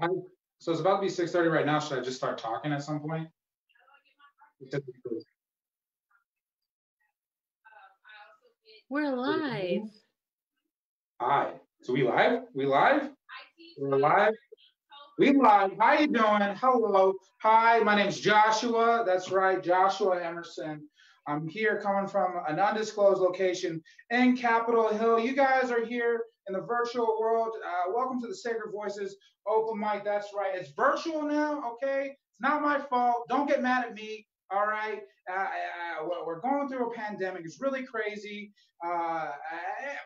Hi. So it's about to be 6:30 right now. Should I just start talking at some point? We're live. Hi. So we live? We live? We're live? We live. How you doing? Hello. Hi, my name's Joshua. That's right, Joshua Emerson. I'm here coming from an undisclosed location in Capitol Hill. You guys are here in the virtual world. Uh, welcome to the Sacred Voices open mic. That's right. It's virtual now. Okay. It's not my fault. Don't get mad at me. All right. Uh, uh, we're going through a pandemic. It's really crazy. Uh,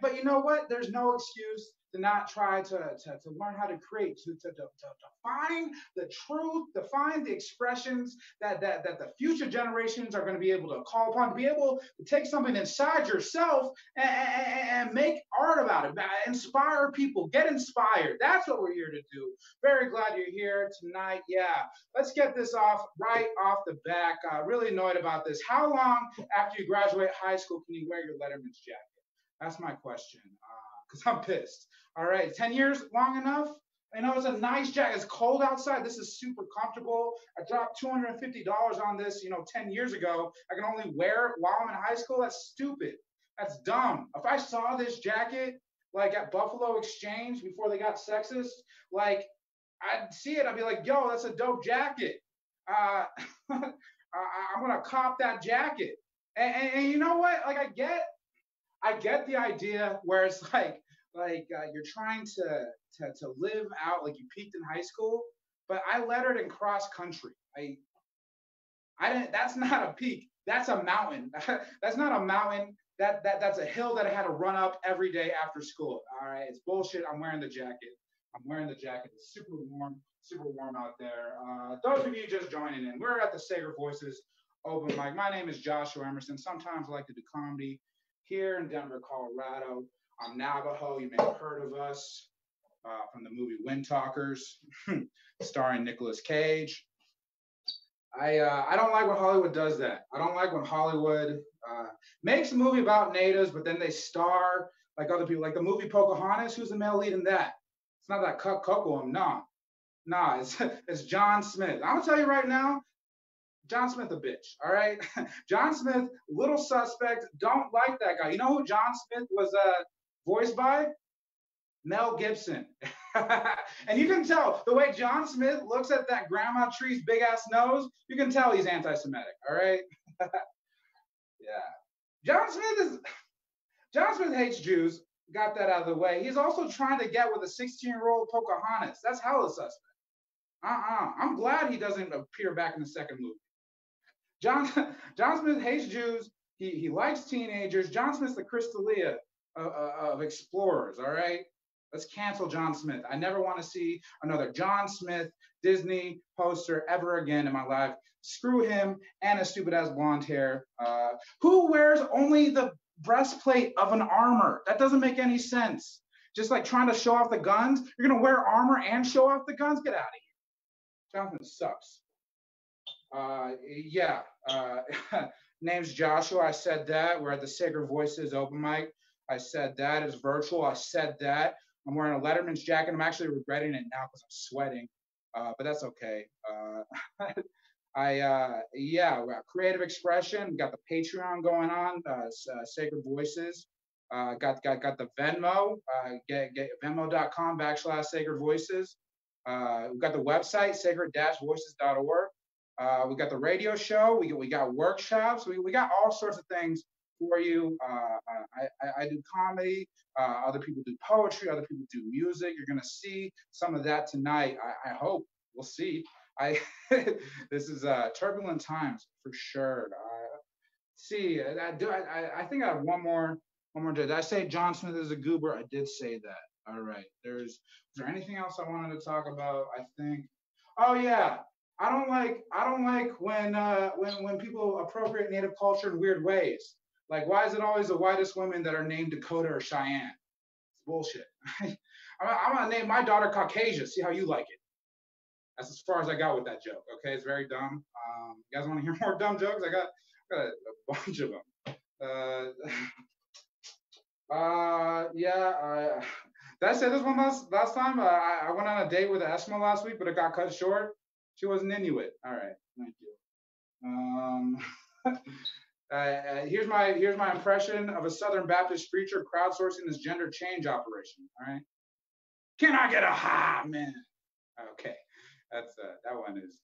but you know what? There's no excuse to not try to, to, to learn how to create, to, to, to, to the truth, to find the expressions that, that, that the future generations are going to be able to call upon, to be able to take something inside yourself and, and, and make art about it, inspire people, get inspired. That's what we're here to do. Very glad you're here tonight. Yeah, let's get this off right off the back. Uh, really annoyed about this. How long after you graduate high school can you wear your Letterman's jacket? That's my question. Because uh, I'm pissed. All right, 10 years long enough? I know it's a nice jacket. It's cold outside. This is super comfortable. I dropped $250 on this, you know, 10 years ago. I can only wear it while I'm in high school. That's stupid. That's dumb. If I saw this jacket like at Buffalo Exchange before they got sexist, like I'd see it. I'd be like, yo, that's a dope jacket. Uh, I, am gonna cop that jacket. And, and, and you know what? Like I get, I get the idea where it's like like uh, you're trying to, to to live out like you peaked in high school but i lettered in cross country i i didn't that's not a peak. That's a mountain. That's not a mountain. That that that's a hill that i had to run up every day after school. All right it's bullshit. I'm wearing the jacket. I'm wearing the jacket. It's super warm super warm out there. Uh, those of you just joining in we're at the sacred voices open mic. My name is joshua emerson. Sometimes i like to do comedy here in denver colorado I'm Navajo. You may have heard of us uh, from the movie Wind Talkers, starring Nicolas Cage. I uh, I don't like when Hollywood does that. I don't like when Hollywood uh, makes a movie about natives, but then they star like other people, like the movie Pocahontas. Who's the male lead in that? It's not that Cut Coco. Nah, nah. It's it's John Smith. I'm gonna tell you right now. John Smith a bitch, all right? John Smith, little suspect, don't like that guy. You know who John Smith was uh, voiced by Mel Gibson. and you can tell the way John Smith looks at that grandma tree's big ass nose, you can tell he's anti Semitic, all right? yeah. John Smith is, John Smith hates Jews, got that out of the way. He's also trying to get with a 16 year old Pocahontas. That's hella suspect. Uh uh-uh. uh. I'm glad he doesn't appear back in the second movie. John, John Smith hates Jews. He, he likes teenagers. John Smith's the Chris D'Elia of, explorers. All right, let's cancel John Smith. I never want to see another John Smith Disney poster ever again in my life. Screw him and his stupid ass blonde hair. Uh, who wears only the breastplate of an armor? That doesn't make any sense. Just like trying to show off the guns. You're gonna wear armor and show off the guns? Get out of here. Jonathan sucks. Uh, yeah. Uh, name's Joshua. I said that. We're at the Sacred Voices open mic. I said that is virtual. I said that. I'm wearing a Letterman's jacket. I'm actually regretting it now because I'm sweating, uh, but that's okay. Uh, I uh, yeah, we've got creative expression. Got the Patreon going on. Uh, uh, Sacred Voices. Uh, got got got the Venmo. get get Venmo.com backslash Sacred Voices. we got the website sacred-voices.org. we got the radio show. We we got workshops. We we got all sorts of things for you. Uh, I, I, do comedy. Uh, other people do poetry. Other people do music. You're gonna see some of that tonight. I, I hope we'll see. I this is uh, turbulent times for sure. Uh, see, I, do. I, I think I have one more. One more. Did I say John Smith is a goober? I did say that. All right. There's. Is there anything else I wanted to talk about? I think. Oh yeah. I don't like I don't like when uh, when when people appropriate Native culture in weird ways. Like, why is it always the whitest women that are named Dakota or Cheyenne? It's bullshit. I'm gonna name my daughter Caucasia. See how you like it. That's as far as I got with that joke. Okay, it's very dumb. Um, you guys want to hear more dumb jokes? I got, I got a, a bunch of them. Uh, uh, yeah. Did I say this one last last time? Uh, I, I went on a date with Esma last week, but it got cut short. She wasn't Inuit. All right, thank you. Um, uh, here's my here's my impression of a Southern Baptist preacher crowdsourcing this gender change operation. All right, can I get a ha, man? Okay, that's uh, that one is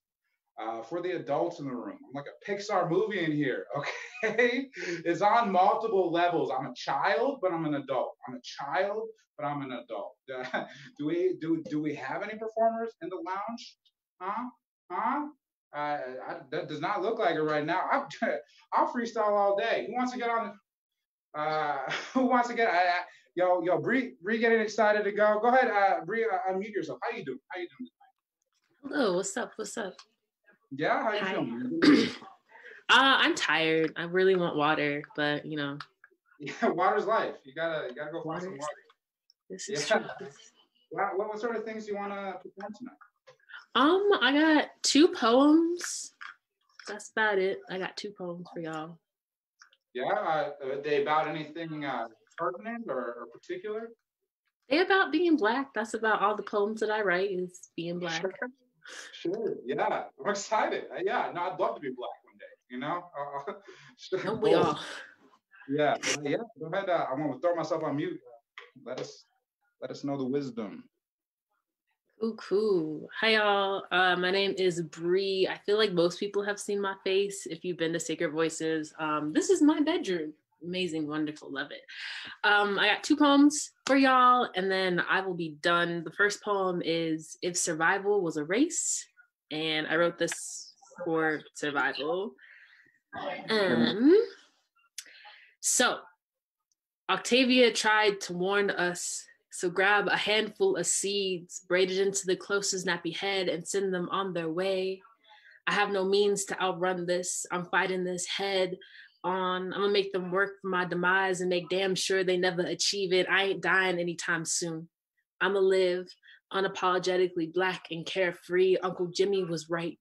uh, for the adults in the room. I'm like a Pixar movie in here, okay? it's on multiple levels. I'm a child, but I'm an adult. I'm a child, but I'm an adult. do we do do we have any performers in the lounge? Huh? Huh? Uh, I, that does not look like it right now. I'll, I'll freestyle all day. Who wants to get on? Uh, who wants to get? I, I, yo, yo, Bree, Bree, getting excited to go. Go ahead, uh, Bree, uh, unmute yourself. How you doing? How you doing? Hello, what's up? What's up? Yeah, how you Hi. feeling? uh, I'm tired. I really want water, but you know. Yeah, water's life. You gotta, you gotta go find some water. This is yeah. true. What, what, sort of things do you want to perform tonight? Um, I got two poems. That's about it. I got two poems for y'all. Yeah, uh, are they about anything uh, pertinent or, or particular? They about being black. That's about all the poems that I write is being black. Sure. Sure. Yeah. I'm excited. Uh, yeah. No, I'd love to be black one day, you know? Uh, sure. Don't we all? Yeah. Uh, yeah. Go ahead. Uh, I want to throw myself on mute. Let us let us know the wisdom. Cool, cool. Hi, y'all. Uh, my name is Bree. I feel like most people have seen my face if you've been to Sacred Voices. Um, this is my bedroom amazing, wonderful, love it. Um, I got two poems for y'all, and then I will be done. The first poem is If Survival Was a Race, and I wrote this for survival. Um, so, Octavia tried to warn us. So grab a handful of seeds, braid it into the closest nappy head, and send them on their way. I have no means to outrun this. I'm fighting this head on. I'm gonna make them work for my demise and make damn sure they never achieve it. I ain't dying anytime soon. I'ma live unapologetically black and carefree. Uncle Jimmy was right.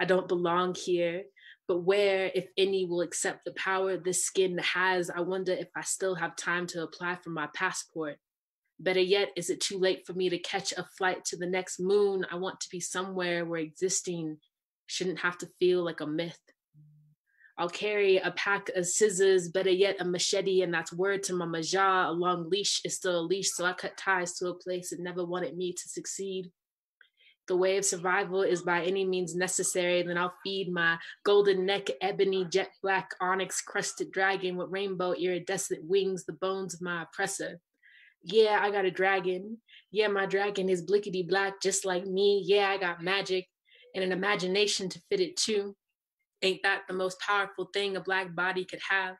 I don't belong here. But where, if any, will accept the power this skin has, I wonder if I still have time to apply for my passport. Better yet, is it too late for me to catch a flight to the next moon? I want to be somewhere where existing shouldn't have to feel like a myth. I'll carry a pack of scissors, better yet, a machete, and that's word to Mama Majah. A long leash is still a leash, so I cut ties to a place that never wanted me to succeed. The way of survival is by any means necessary, then I'll feed my golden neck, ebony, jet black, onyx crested dragon with rainbow iridescent wings, the bones of my oppressor. Yeah, I got a dragon. Yeah, my dragon is blickety black, just like me. Yeah, I got magic and an imagination to fit it too. Ain't that the most powerful thing a black body could have?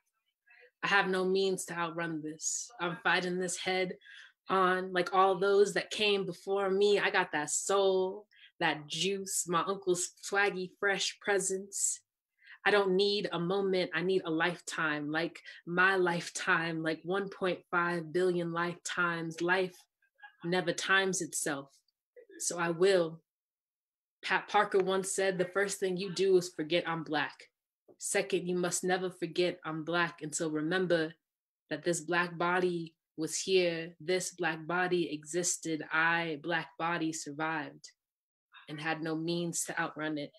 I have no means to outrun this. I'm fighting this head on like all those that came before me. I got that soul, that juice, my uncle's swaggy, fresh presence. I don't need a moment, I need a lifetime, like my lifetime, like 1.5 billion lifetimes. Life never times itself. So I will Pat Parker once said, the first thing you do is forget I'm Black. Second, you must never forget I'm Black until remember that this Black body was here, this Black body existed, I, Black body, survived and had no means to outrun it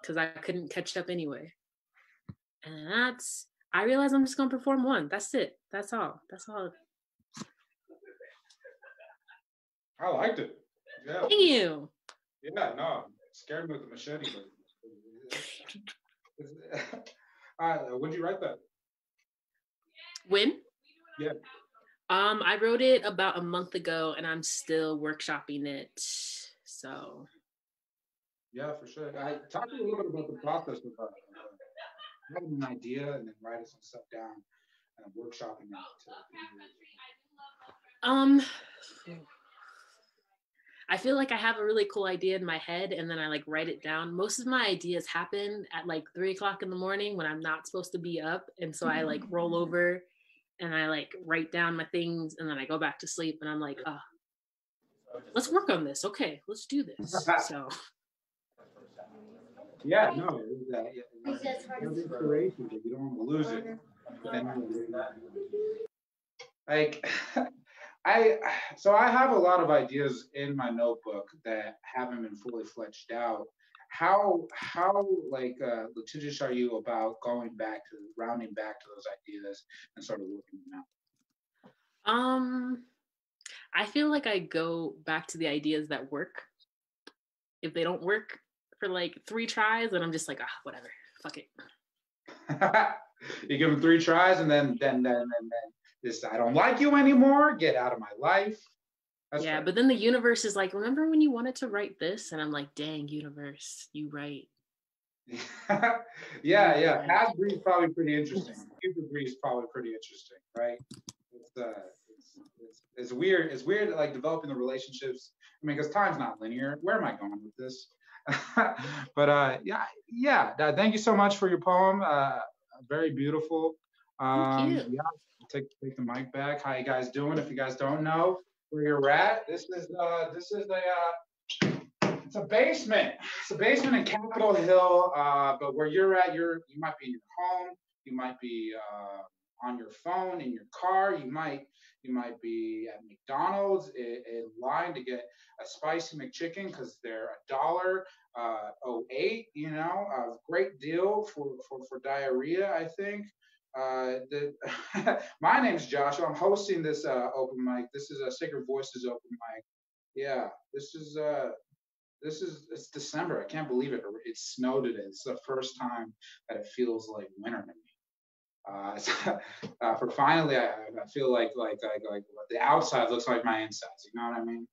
because I couldn't catch up anyway. And that's, I realize I'm just going to perform one. That's it. That's all. That's all. I liked it. Yeah. Thank you. Yeah, no, scared me with the machete. uh, when did you write that? When? Yeah. Um, I wrote it about a month ago, and I'm still workshopping it. So. Yeah, for sure. I talked a little bit about the process of uh, having an idea and then writing some stuff down and workshopping it. um. I feel like I have a really cool idea in my head and then I like write it down. Most of my ideas happen at like three o'clock in the morning when I'm not supposed to be up. And so I like roll mm. over and I like write down my things and then I go back to sleep and I'm like, oh, let's work on this. Okay, let's do this. So. Yeah, no, uh, yeah, inspiration, you don't want to lose it. Like, I so I have a lot of ideas in my notebook that haven't been fully fleshed out. How how like uh, litigious are you about going back to rounding back to those ideas and sort of working them out? Um, I feel like I go back to the ideas that work. If they don't work for like three tries, and I'm just like, ah, whatever, fuck it. you give them three tries, and then then then then, then this I don't like you anymore. Get out of my life. That's yeah, right. but then the universe is like, remember when you wanted to write this? And I'm like, dang, universe, you write. yeah, yeah. Has is probably pretty interesting. Cupid is probably pretty interesting, right? It's uh, it's, it's, it's weird. It's weird, like developing the relationships. I mean, because time's not linear. Where am I going with this? but uh, yeah, yeah. Thank you so much for your poem. Uh, very beautiful. Um, Thank you. Yeah, take take the mic back. How you guys doing? If you guys don't know where you're at, this is uh this is the uh it's a basement. It's a basement in Capitol Hill. Uh, but where you're at, you're you might be in your home, you might be uh on your phone in your car, you might you might be at McDonald's in, in line to get a spicy McChicken because they're a dollar uh, 08, you know, a great deal for, for, for diarrhea, I think. Uh, the, my name's Joshua. I'm hosting this uh, open mic. This is a Sacred Voices open mic. Yeah, this is uh, this is it's December. I can't believe it. It snowed today. It's the first time that it feels like winter to me. Uh, uh, for finally, I, I, feel like, like like like the outside looks like my insides. You know what I mean?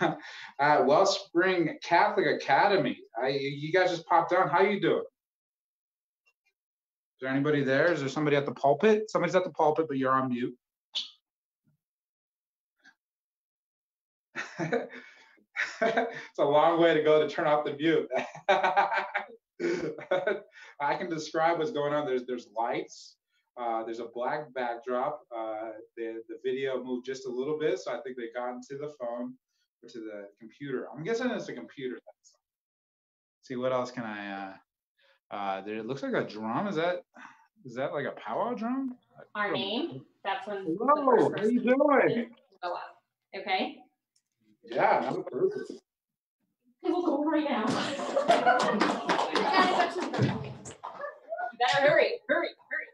Um, uh, Wellspring Catholic Academy. I, you guys just popped on. How you doing? Is there anybody there? Is there somebody at the pulpit? Somebody's at the pulpit, but you're on mute. it's a long way to go to turn off the mute. I can describe what's going on. There's there's lights. Uh, there's a black backdrop. Uh, the the video moved just a little bit, so I think they got into the phone or to the computer. I'm guessing it's a computer. See what else can I? Uh, uh, there it looks like a drum. Is that is that like a powwow drum? Our name. That's when. Hello. How you doing? Go up. Okay. Yeah, I'm perfect. It will go right now. you better hurry, hurry, hurry.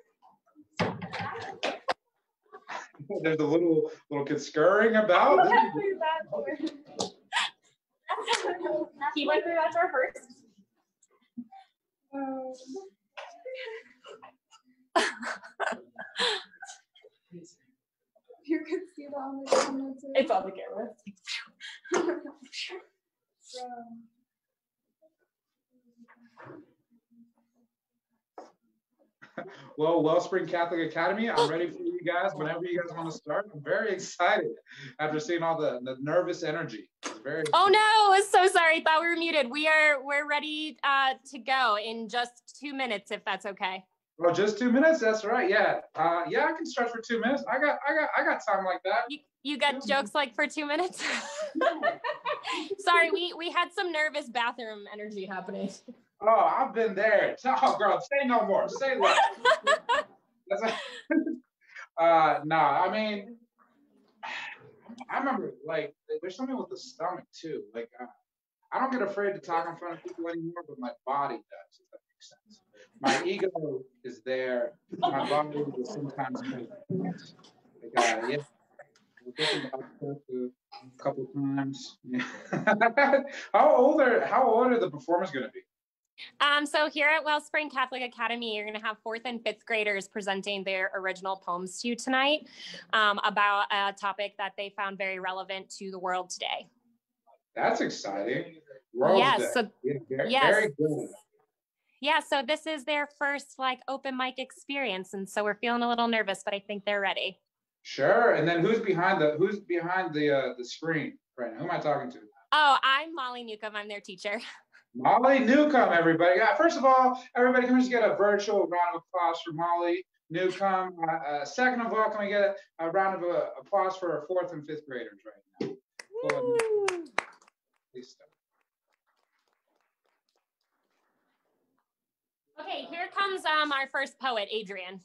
There's a little little kid scurrying about. he went through that door first. Um, you can see that on the camera too. It's on the camera. well, Wellspring Catholic Academy, I'm ready for you guys whenever you guys want to start. I'm very excited after seeing all the, the nervous energy. Very oh no, so sorry. Thought we were muted. We are we're ready uh, to go in just two minutes, if that's okay. Well, oh, just two minutes. That's right. Yeah, uh, yeah. I can start for two minutes. I got, I got, I got time like that. You, you got yeah. jokes like for two minutes. Sorry, we we had some nervous bathroom energy happening. Oh, I've been there. Oh, girl, say no more. Say less. uh, no, I mean, I remember like there's something with the stomach too. Like uh, I don't get afraid to talk in front of people anymore, but my body does. If that makes sense. My ego is there. My body is sometimes. Like, uh, yeah. A couple times. how old are how old are the performers going to be? Um, so here at Wellspring Catholic Academy, you're going to have fourth and fifth graders presenting their original poems to you tonight um, about a topic that they found very relevant to the world today. That's exciting. World yes. So, very, yes. Very good. Yeah. So this is their first like open mic experience, and so we're feeling a little nervous, but I think they're ready. Sure. And then who's behind the who's behind the uh, the screen right now? Who am I talking to? Oh, I'm Molly Newcomb. I'm their teacher. Molly Newcomb, everybody. Yeah, first of all, everybody, can we just get a virtual round of applause for Molly Newcomb? Uh, uh, second of all, can we get a, a round of uh, applause for our fourth and fifth graders right now? Please. Okay, here comes um, our first poet, Adrian.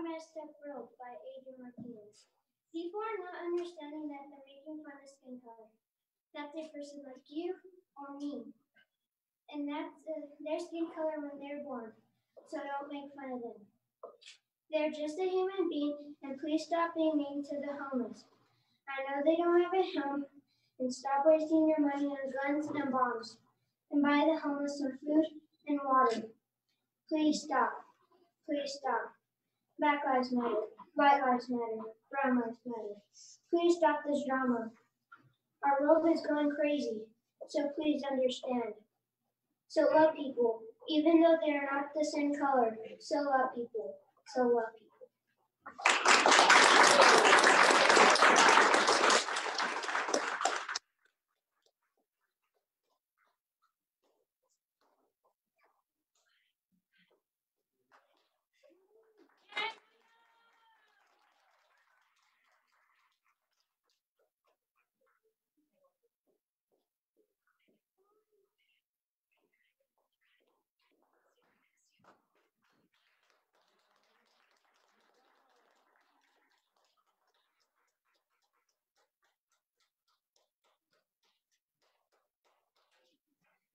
Messed Up World by Adrian Martinez. People are not understanding that they're making fun of skin color. That's a person like you or me. And that's uh, their skin color when they're born. So don't make fun of them. They're just a human being, and please stop being mean to the homeless. I know they don't have a home, and stop wasting your money on guns and bombs, and buy the homeless some food and water. Please stop. Please stop. Black Lives Matter. White Lives Matter. Brown Lives Matter. Please stop this drama. Our world is going crazy, so please understand. So love people, even though they are not the same color. So love people. So love people.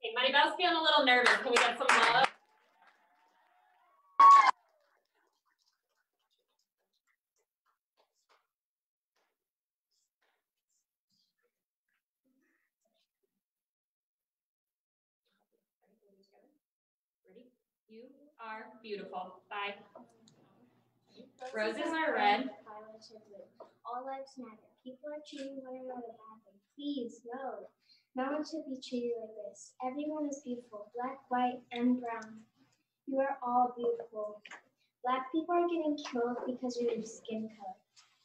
Okay, Maribel's feeling a little nervous. Can we get some love? Ready? You are beautiful. Bye. Roses are red. All lives matter. People are treating one another badly. Please, no. No one should be treated like this. Everyone is beautiful, black, white, and brown. You are all beautiful. Black people are getting killed because of your skin color.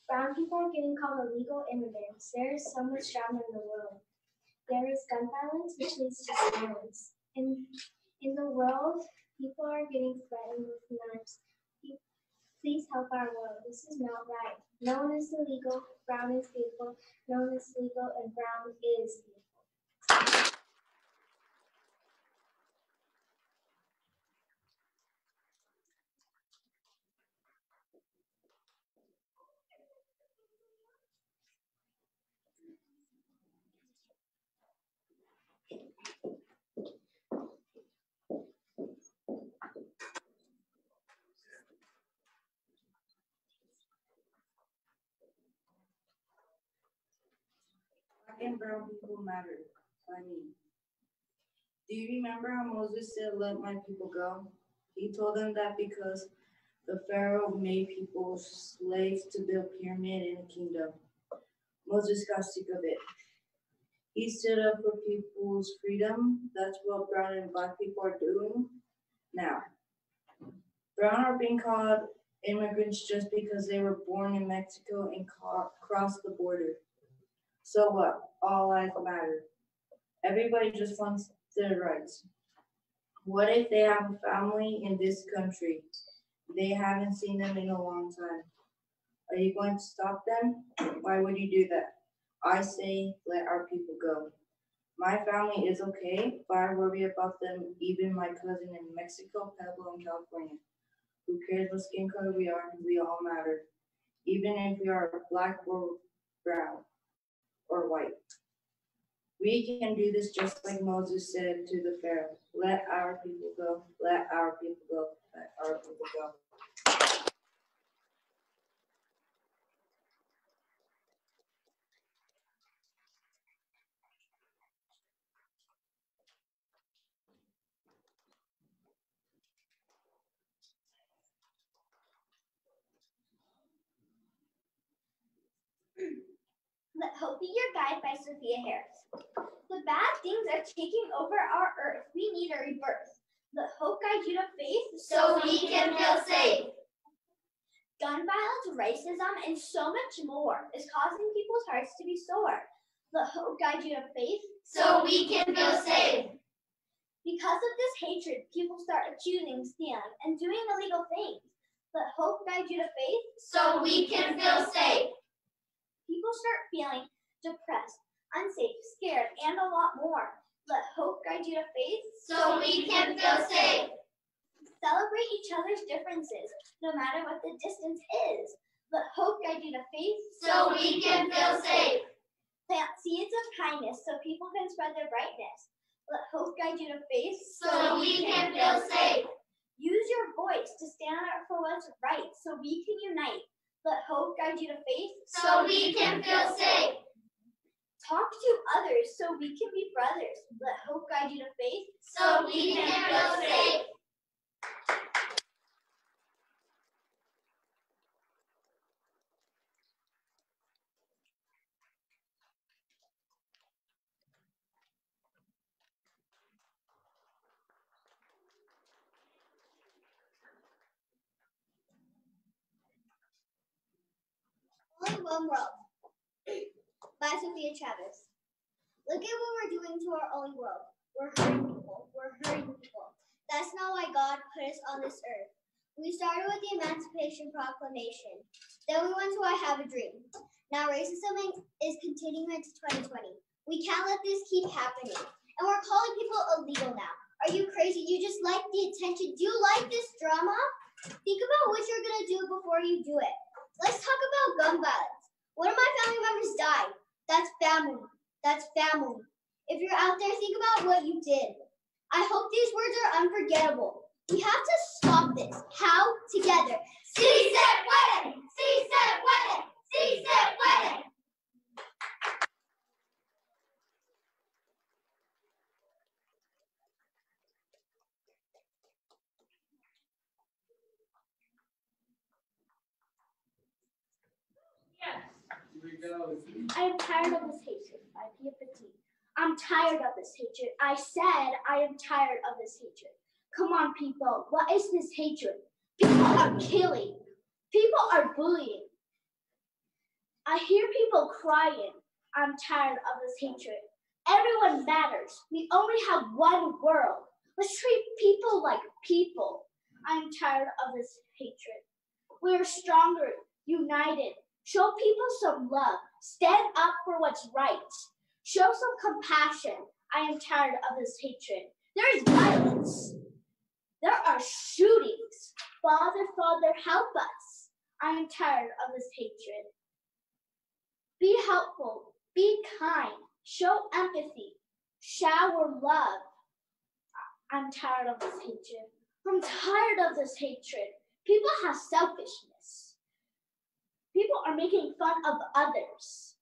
Brown people are getting called illegal immigrants. There is so much drama in the world. There is gun violence, which leads to violence. In, in the world, people are getting threatened with knives. Please help our world. This is not right. No one is illegal. Brown is beautiful. No one is legal, and brown is beautiful. And brown people matter. I mean, do you remember how Moses said, Let my people go? He told them that because the Pharaoh made people slaves to build pyramid in a kingdom. Moses got sick of it. He stood up for people's freedom. That's what brown and black people are doing now. Brown are being called immigrants just because they were born in Mexico and crossed the border. So what? All lives matter. Everybody just wants their rights. What if they have a family in this country? They haven't seen them in a long time. Are you going to stop them? Why would you do that? I say, let our people go. My family is okay, but I worry about them, even my cousin in Mexico, Pueblo, and California. Who cares what skin color we are? We all matter. Even if we are black or brown or white. We can do this just like Moses said to the Pharaoh. Let our people go. Let our people go. Let our people go. Let Hope Be Your Guide by Sophia Harris. The bad things are taking over our earth. We need a rebirth. Let hope guide you to faith so we can feel safe. Gun violence, racism, and so much more is causing people's hearts to be sore. Let hope guide you to faith so we can feel safe. Because of this hatred, people start accusing, stealing, and doing illegal things. Let hope guide you to faith so we can feel safe. People start feeling depressed, unsafe, scared, and a lot more. Let hope guide you to faith so we can feel safe. Celebrate each other's differences, no matter what the distance is. Let hope guide you to faith so we can feel safe. Plant seeds of kindness so people can spread their brightness. Let hope guide you to faith so we can feel safe. Use your voice to stand up for what's right so we can unite. Let hope guide you to faith so we can feel safe. Talk to others so we can be brothers. Let hope guide you to faith so we can feel safe. World. By Sophia Chavez. Look at what we're doing to our own world. We're hurting people. We're hurting people. That's not why God put us on this earth. We started with the Emancipation Proclamation. Then we went to I Have a Dream. Now racism is continuing into 2020. We can't let this keep happening. And we're calling people illegal now. Are you crazy? You just like the attention. Do you like this drama? Think about what you're going to do before you do it. Let's talk about gun violence. One of my family members died. That's family. That's family. If you're out there, think about what you did. I hope these words are unforgettable. We have to stop this. How? Together. Sí se puede. Sí se puede. Sí se puede. I am tired of this hatred. By Pia Petit. I'm tired of this hatred. I said I am tired of this hatred. Come on, people. What is this hatred? People are killing. People are bullying. I hear people crying. I'm tired of this hatred. Everyone matters. We only have one world. Let's treat people like people. I'm tired of this hatred. We are stronger, united, Show people some love. Stand up for what's right. Show some compassion. I am tired of this hatred. There is violence. There are shootings. Father, Father, help us. I am tired of this hatred. Be helpful. Be kind. Show empathy. Shower love. I'm tired of this hatred. I'm tired of this hatred. People have selfishness. People are making fun of others.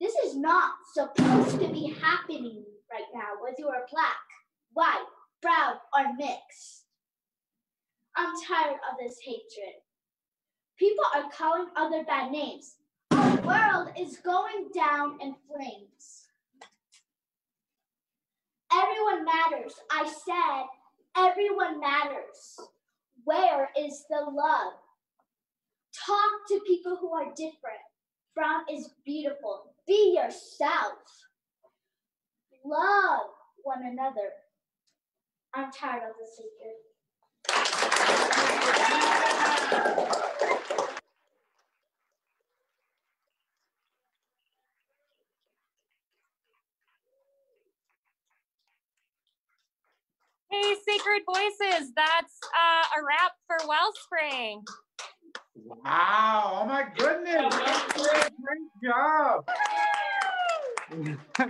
This is not supposed to be happening right now, whether you are black, white, brown, or mixed. I'm tired of this hatred. People are calling other bad names. Our world is going down in flames. Everyone matters. I said, everyone matters. Where is the love? Talk to people who are different. Brown is beautiful. Be yourself. Love one another. I'm tired of this hatred. Hey, Sacred Voices, that's uh, a wrap for Wellspring. Wow! Oh my goodness! Great, great job! uh,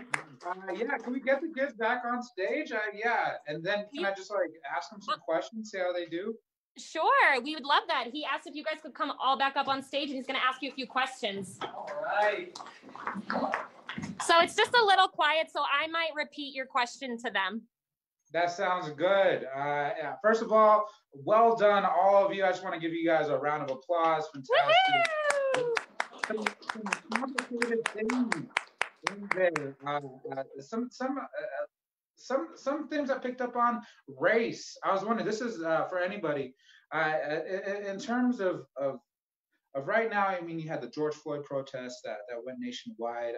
yeah, can we get the kids back on stage? Uh, yeah, and then can I just like ask them some questions, see how they do? Sure, we would love that. He asked if you guys could come all back up on stage, and he's going to ask you a few questions. All right. So it's just a little quiet, so I might repeat your question to them. That sounds good. Uh, yeah. First of all, well done, all of you. I just want to give you guys a round of applause. Fantastic. Some. Uh, uh, some some uh, some some things I picked up on race. I was wondering. This is uh, for anybody. Uh, in terms of, of of right now, I mean, you had the George Floyd protests that that went nationwide.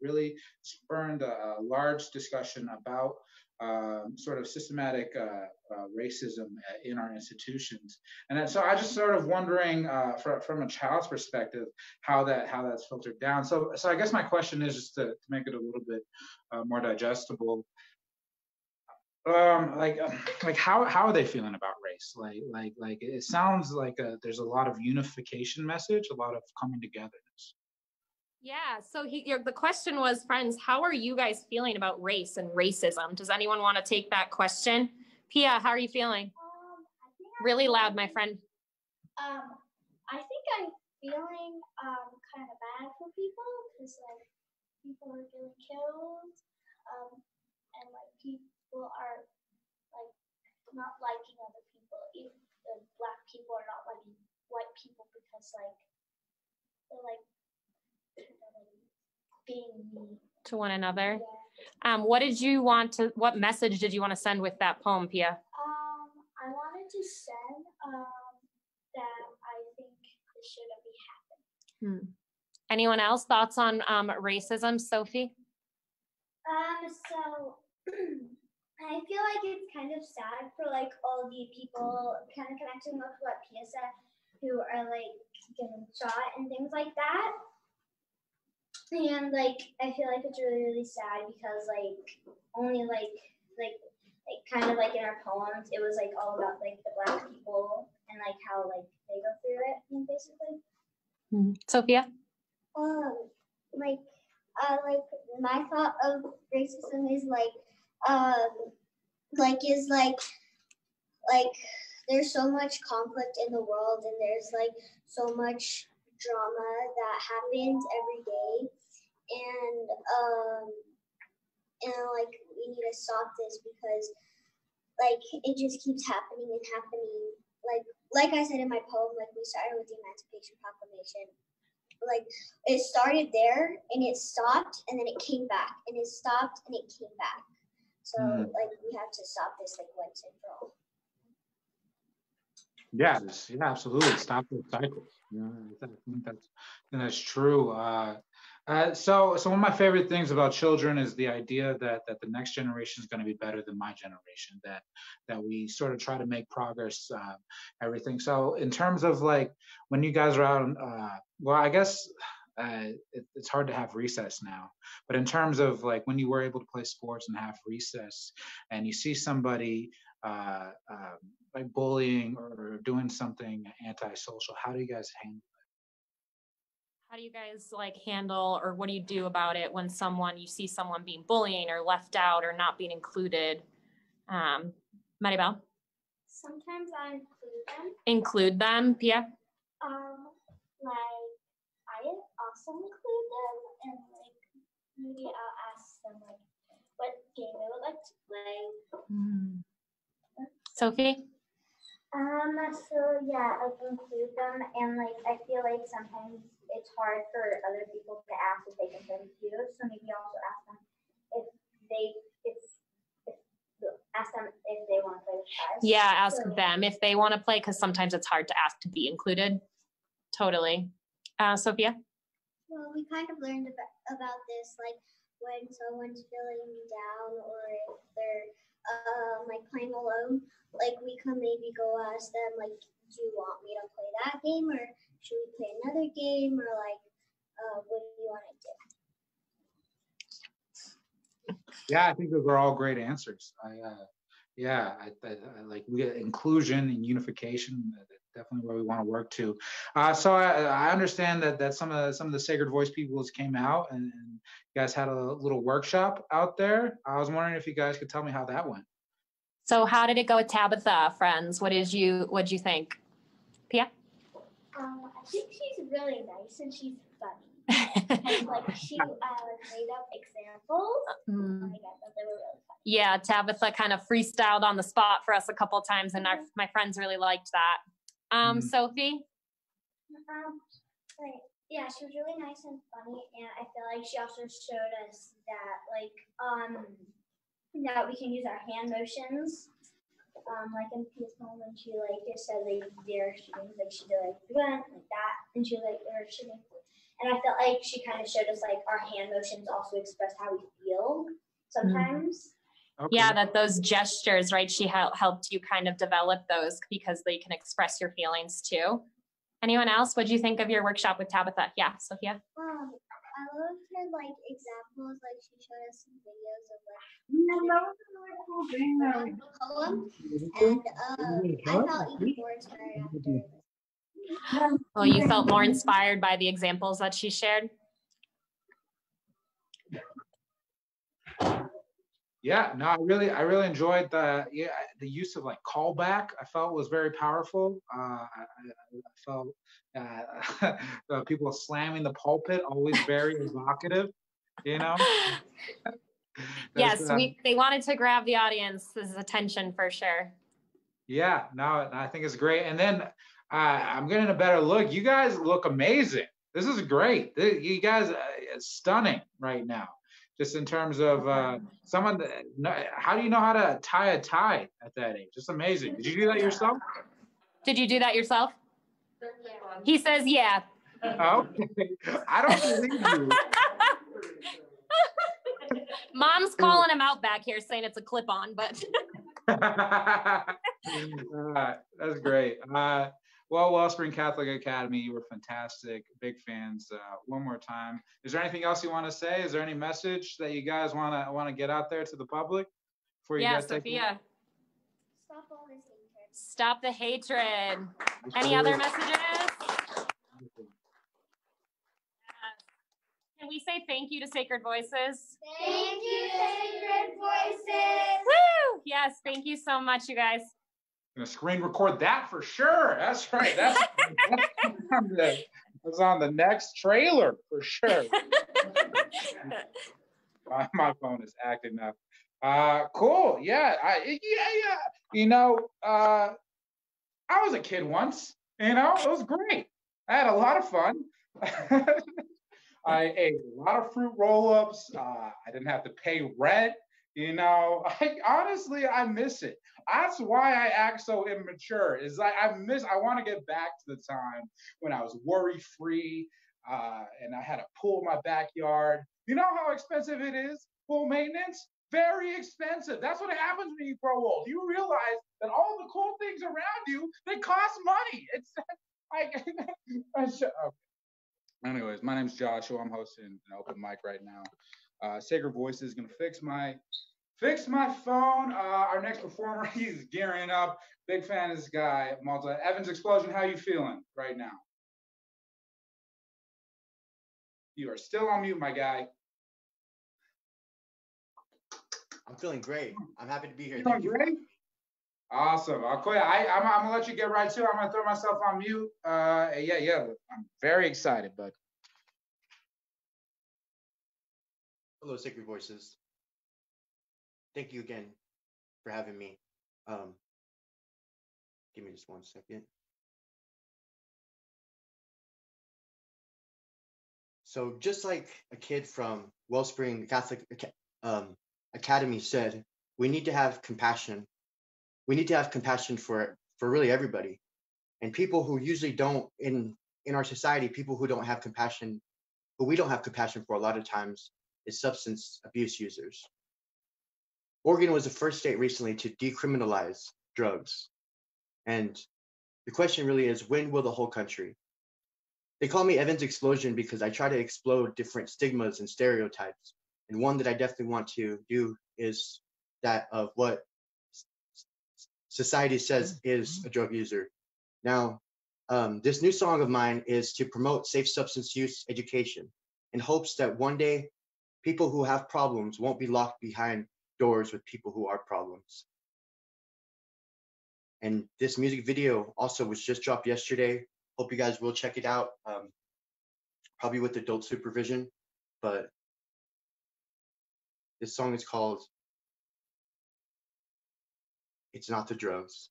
really spurned a, a large discussion about um, sort of systematic uh, uh, racism in our institutions. And so I just sort of wondering uh, for, from a child's perspective how that how that's filtered down. So so I guess my question is just to, to make it a little bit uh, more digestible. um like uh, like how how are they feeling about race like like like it sounds like a, there's a lot of unification message a lot of coming togetherness yeah so he, your, the question was friends how are you guys feeling about race and racism? Does anyone want to take that question? Pia how are you feeling? Um, I think really loud my friend. Um, I think I'm feeling um kind of bad for people because like people are getting killed, um, and like people are like not liking other people. Even the black people are not liking white people because like they're like, you know, like being to one another Yeah. um, what did you want to what message did you want to send with that poem pia Um, I wanted to send um that I think this shouldn't be happening. Hmm. anyone else thoughts on um, racism sophie Um, so I feel like it's kind of sad for like all the people kind of connecting with what Pia said who are like getting shot and things like that. And like I feel like it's really, really sad because like only like like like kind of like in our poems it was like all about like the black people and like how like they go through it basically. sophia um like uh like my thought of racism is like um like is like like there's so much conflict in the world and there's like so much drama that happens every day and um and like we need to stop this because like it just keeps happening and happening like like i said in my poem like we started with the emancipation proclamation like it started there and it stopped and then it came back and it stopped and it came back. So Mhm. like we have to stop this like once and for all. Yeah, yeah, absolutely. Stop the cycles. Yeah, I think that's that's true. Uh, uh, so, so one of my favorite things about children is the idea that that the next generation is going to be better than my generation. That that we sort of try to make progress, uh, everything. So, in terms of like when you guys are out, uh, well, I guess. Uh, it, it's hard to have recess now, but in terms of like when you were able to play sports and have recess, and you see somebody uh, um, like bullying or doing something antisocial how do you guys handle it? how do you guys like handle or what do you do about it when someone you see someone being bullying or left out or not being included um maribel Sometimes I include them. include them pia Um like I also include them and like maybe I'll ask them like what game they would like to play. Sophie Um, so yeah, I include them, and like I feel like sometimes it's hard for other people to ask if they can play with you. So maybe also ask them if they if if ask them if they want to play with us. yeah ask So- them if they want to play because sometimes it's hard to ask to be included totally uh sophia Well, we kind of learned about, about this, like when someone's feeling down or if they're um, like playing alone, like we can maybe go ask them, like, do you want me to play that game or should we play another game or like, uh, what do you want to do? Yeah, I think those are all great answers. I, uh, yeah, I, I, I like we get inclusion and unification. That's Definitely where we want to work to. Uh, so I, I understand that that some of some of the Sacred Voice peoples came out and, and you guys had a little workshop out there. I was wondering if you guys could tell me how that went. so how did it go with tabitha friends what did you what did you think pia Um, I think she's really nice and she's funny. And like she uh, made up examples. Mm. Oh god, but they were really. Yeah, Tabitha kind of freestyled on the spot for us a couple times, and our, my friends really liked that. Um, Mhm. Sophie, Um, like, yeah, she was really nice and funny, and I feel like she also showed us that, like, um, that we can use our hand motions. Um, like in Pia's home, when she like just said like they're shooting, like she did like went like that, and she was like they're shooting. And I felt like she kind of showed us like our hand motions also express how we feel sometimes. Okay. yeah, that those gestures, right? She hel- helped you kind of develop those because they can express your feelings too. Anyone else? What do you think of your workshop with Tabitha? Yeah, Sophia. Um, I loved her like examples, like she showed us some videos of like. And those were poem, and uh, I felt even more inspired after. Oh, you felt more inspired by the examples that she shared? Yeah, no, I really, I really enjoyed the yeah the use of like callback. I felt was very powerful. Uh, I, I, felt uh, people slamming the pulpit always very evocative. You know. yes, uh, we, they wanted to grab the audience's attention for sure. Yeah, no, I think it's great. And then uh, I'm getting a better look. You guys look amazing. This is great. You guys, uh, stunning right now. Just in terms of uh, someone, that, how do you know how to tie a tie at that age? Just amazing. Did you do that yourself? Did you do that yourself? He says, yeah. Oh, okay. I don't believe you. Mom's calling him out back here saying it's a clip on, but uh, that's great. Uh, well, Wellspring Catholic Academy, you were fantastic. Big fans. Uh, one more time. Is there anything else you want to say? Is there any message that you guys want to want to get out there to the public before you yeah, guys take- Sophia, Stop all this hatred. stop the hatred. Any other messages? Can we say thank you to Sacred Voices? Thank you, Sacred Voices. Woo! Yes, thank you so much, you guys. Gonna screen record that for sure. That's right. That's, that's, on, the, that's on the next trailer for sure. my, my phone is acting up. Uh, cool. Yeah. I, yeah. Yeah. You know, uh, I was a kid once. You know, it was great. I had a lot of fun. I ate a lot of fruit roll-ups. Uh, I didn't have to pay rent. You know, I honestly I miss it. That's why I act so immature. Is like I miss. I want to get back to the time when I was worry-free uh, and I had a pool in my backyard. You know how expensive it is? Pool maintenance? Very expensive. That's what happens when you grow old. You realize that all the cool things around you they cost money. It's like okay. Anyways, my name's Joshua. I'm hosting an open mic right now. Uh, Sacred Voices is gonna fix my fix my phone. Uh, our next performer, he's gearing up. Big fan of this guy, Malta Evans Explosion. How you feeling right now? You are still on mute, my guy. I'm feeling great. I'm happy to be here. You Thank doing you. great? Awesome. Quit. I, I'm, I'm gonna let you get right to it. I'm gonna throw myself on mute. Uh, yeah, yeah. I'm very excited, bud. Hello, Sacred Voices. Thank you again for having me. Um, give me just one second. So, just like a kid from Wellspring Catholic um, Academy said, we need to have compassion. We need to have compassion for for really everybody, and people who usually don't in in our society, people who don't have compassion, who we don't have compassion for a lot of times, is substance abuse users. Oregon was the first state recently to decriminalize drugs. And the question really is when will the whole country? They call me Evans Explosion because I try to explode different stigmas and stereotypes. And one that I definitely want to do is that of what society says is a drug user. Now, um, this new song of mine is to promote safe substance use education in hopes that one day people who have problems won't be locked behind doors with people who are problems. And this music video also was just dropped yesterday. Hope you guys will check it out. Um, probably with adult supervision, but this song is called It's Not the Drugs.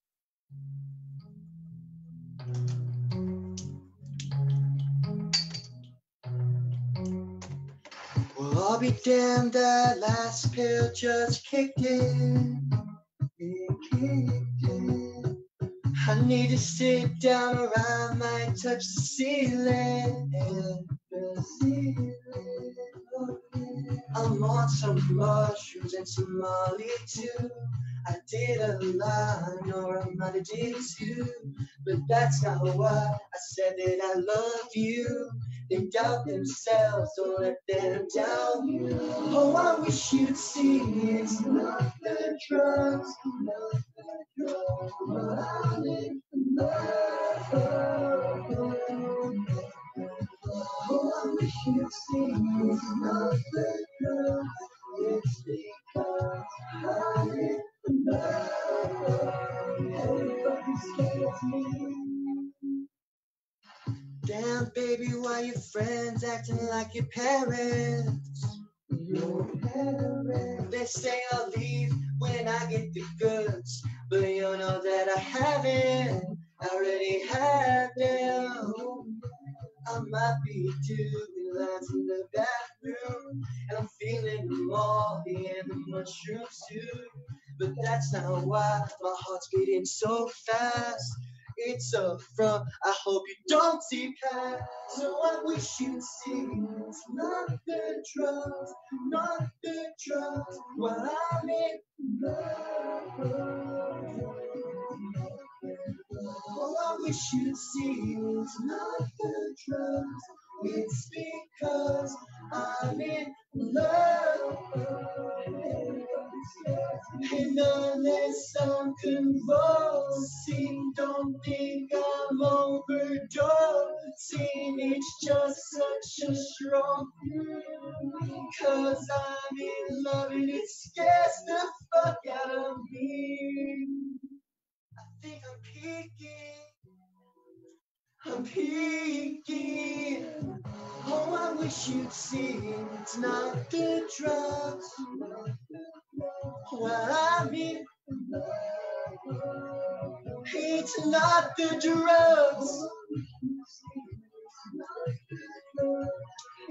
I'll be damned, that last pill just kicked in. It kicked in. I need to sit down or I might touch the ceiling. The ceiling. I'm on some mushrooms and some Molly too. I did a might have did two, but that's not why I said that I love you. They doubt themselves, don't let them doubt you. Oh, I wish you'd see it's not the drugs, not the drugs, running Oh, I wish you'd see it's not the drugs, it's because I'm in Damn, baby, why your friends acting like your parents? Your parents. They say I'll leave when I get the goods, but you know that I haven't. I already had them. I might be doing lines in the bathroom, and I'm feeling them all in the mushrooms too. But that's not why my heart's beating so fast. It's a front. I hope you don't see past. So I wish you'd see it's not the drugs, not the drugs. While I'm in love. Oh, I wish you'd see it's not the drugs. It's because I'm in love. And unless I'm convulsing, don't think I'm overdosing. It's just such a strong feeling. Cause I'm in love and it scares the fuck out of me. I think I'm peaking. I'm peaking. Oh, I wish you'd see it's not the drugs. Well, I mean, it's not the drugs.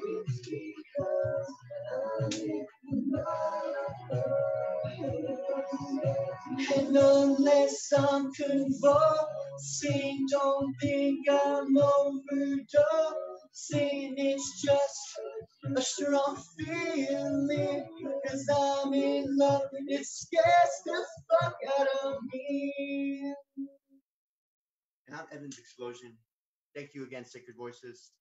It's because I'm in And unless I'm convulsing, don't think I'm overdosing. It's just a strong feeling. Cause I'm in love and it scares the fuck out of me. And I'm Evans Explosion. Thank you again, Sacred Voices.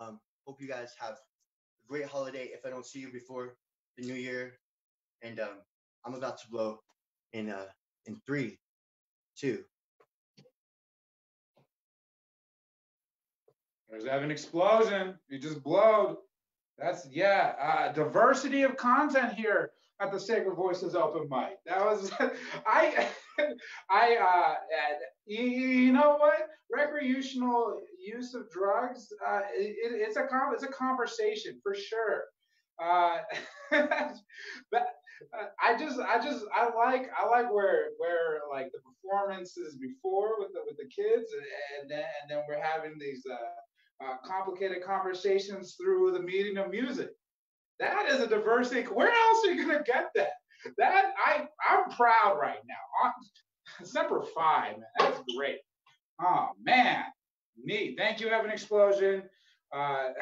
Um, hope you guys have a great holiday. If I don't see you before the new year, and um, I'm about to blow in uh in three, two. There's an Explosion. You just blowed. That's yeah. Uh, diversity of content here at the Sacred Voices Open Mic. That was I I uh you, know what recreational use of drugs uh, it, it's a it's a conversation for sure. Uh, but I just I just I like I like where where like the performances before with the with the kids and then and then we're having these uh, uh, complicated conversations through the medium of music. That is a diversity. Where else are you gonna get that? That I I'm proud right now. Semper Fi, man. That's great. Oh man, neat. Thank you, Evan Explosion.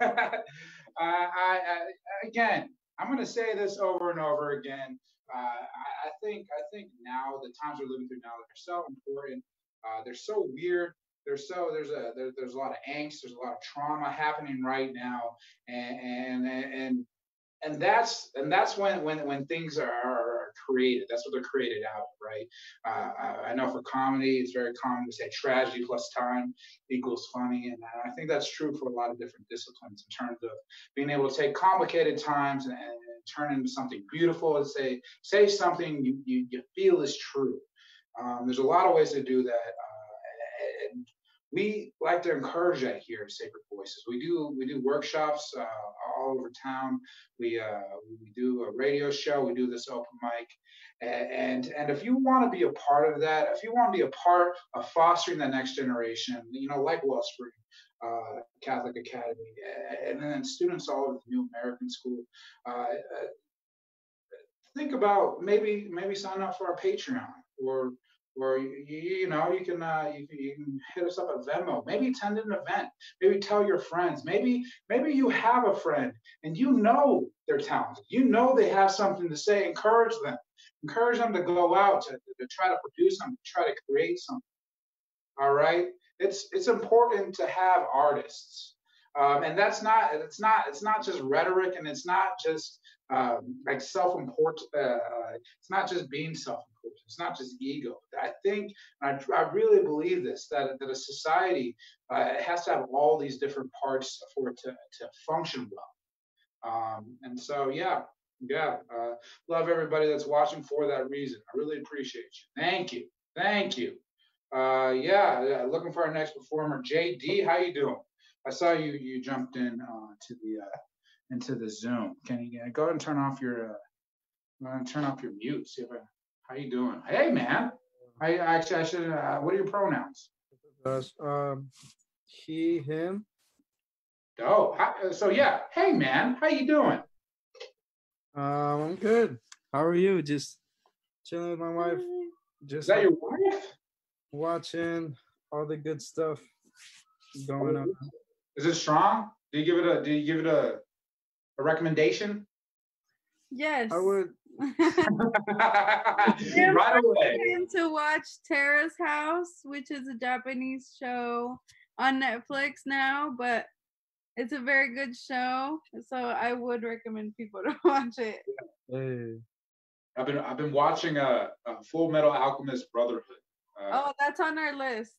Uh, I, I, I, again, I'm going to say this over and over again. Uh, I, I, think I think now the times we're living through now they're so important. Uh, they're so weird. There's so there's a there, there's a lot of angst. There's a lot of trauma happening right now, and and and and that's and that's when when when things are, are created. That's what they're created out, right? Uh, I know for comedy, it's very common to say tragedy plus time equals funny, and I think that's true for a lot of different disciplines in terms of being able to take complicated times and, and turn into something beautiful and say say something you you, you feel is true. Um, there's a lot of ways to do that. Uh, we like to encourage that here at Sacred Voices. We do we do workshops uh, all over town. We uh, we do a radio show. We do this open mic, and and if you want to be a part of that, if you want to be a part of fostering the next generation, you know, like Wellspring. Uh, Catholic Academy, and then students all over the New American School. Uh, uh, think about maybe maybe sign up for our Patreon or or you, you know you can, uh, you can you can hit us up at Venmo. Maybe attend an event. Maybe tell your friends. Maybe maybe you have a friend and you know they're talented. You know they have something to say. Encourage them. Encourage them to go out to, to try to produce something, try to create something. All right. It's it's important to have artists. Um, and that's not it's not it's not just rhetoric and it's not just um, like self-important. Uh, uh, it's not just being self-important. It's not just ego. I think, I, I really believe this that that a society uh, has to have all these different parts for it to to function well. Um, and so, yeah, yeah, uh, love everybody that's watching for that reason. I really appreciate you. Thank you, thank you. Uh, yeah, yeah, looking for our next performer, JD. How you doing? I saw you you jumped in uh, to the uh, into the Zoom. Can you uh, go ahead and turn off your uh, turn off your mute? See if I, how you doing? Hey man, I actually I should. Uh, what are your pronouns? Um, he, him. Oh, hi- so yeah. Hey man, how you doing? Um, I'm good. How are you? Just chilling with my wife. Is Just that your wife? watching all the good stuff going on. Is it strong? Do you give it a? Do you give it a a recommendation? Yes. I would. right away. Him to watch Terrace House, which is a Japanese show on Netflix now, but it's a very good show. So I would recommend people to watch it. Hey. I've been I've been watching a, a Fullmetal Alchemist Brotherhood. Uh, Oh, that's on our list.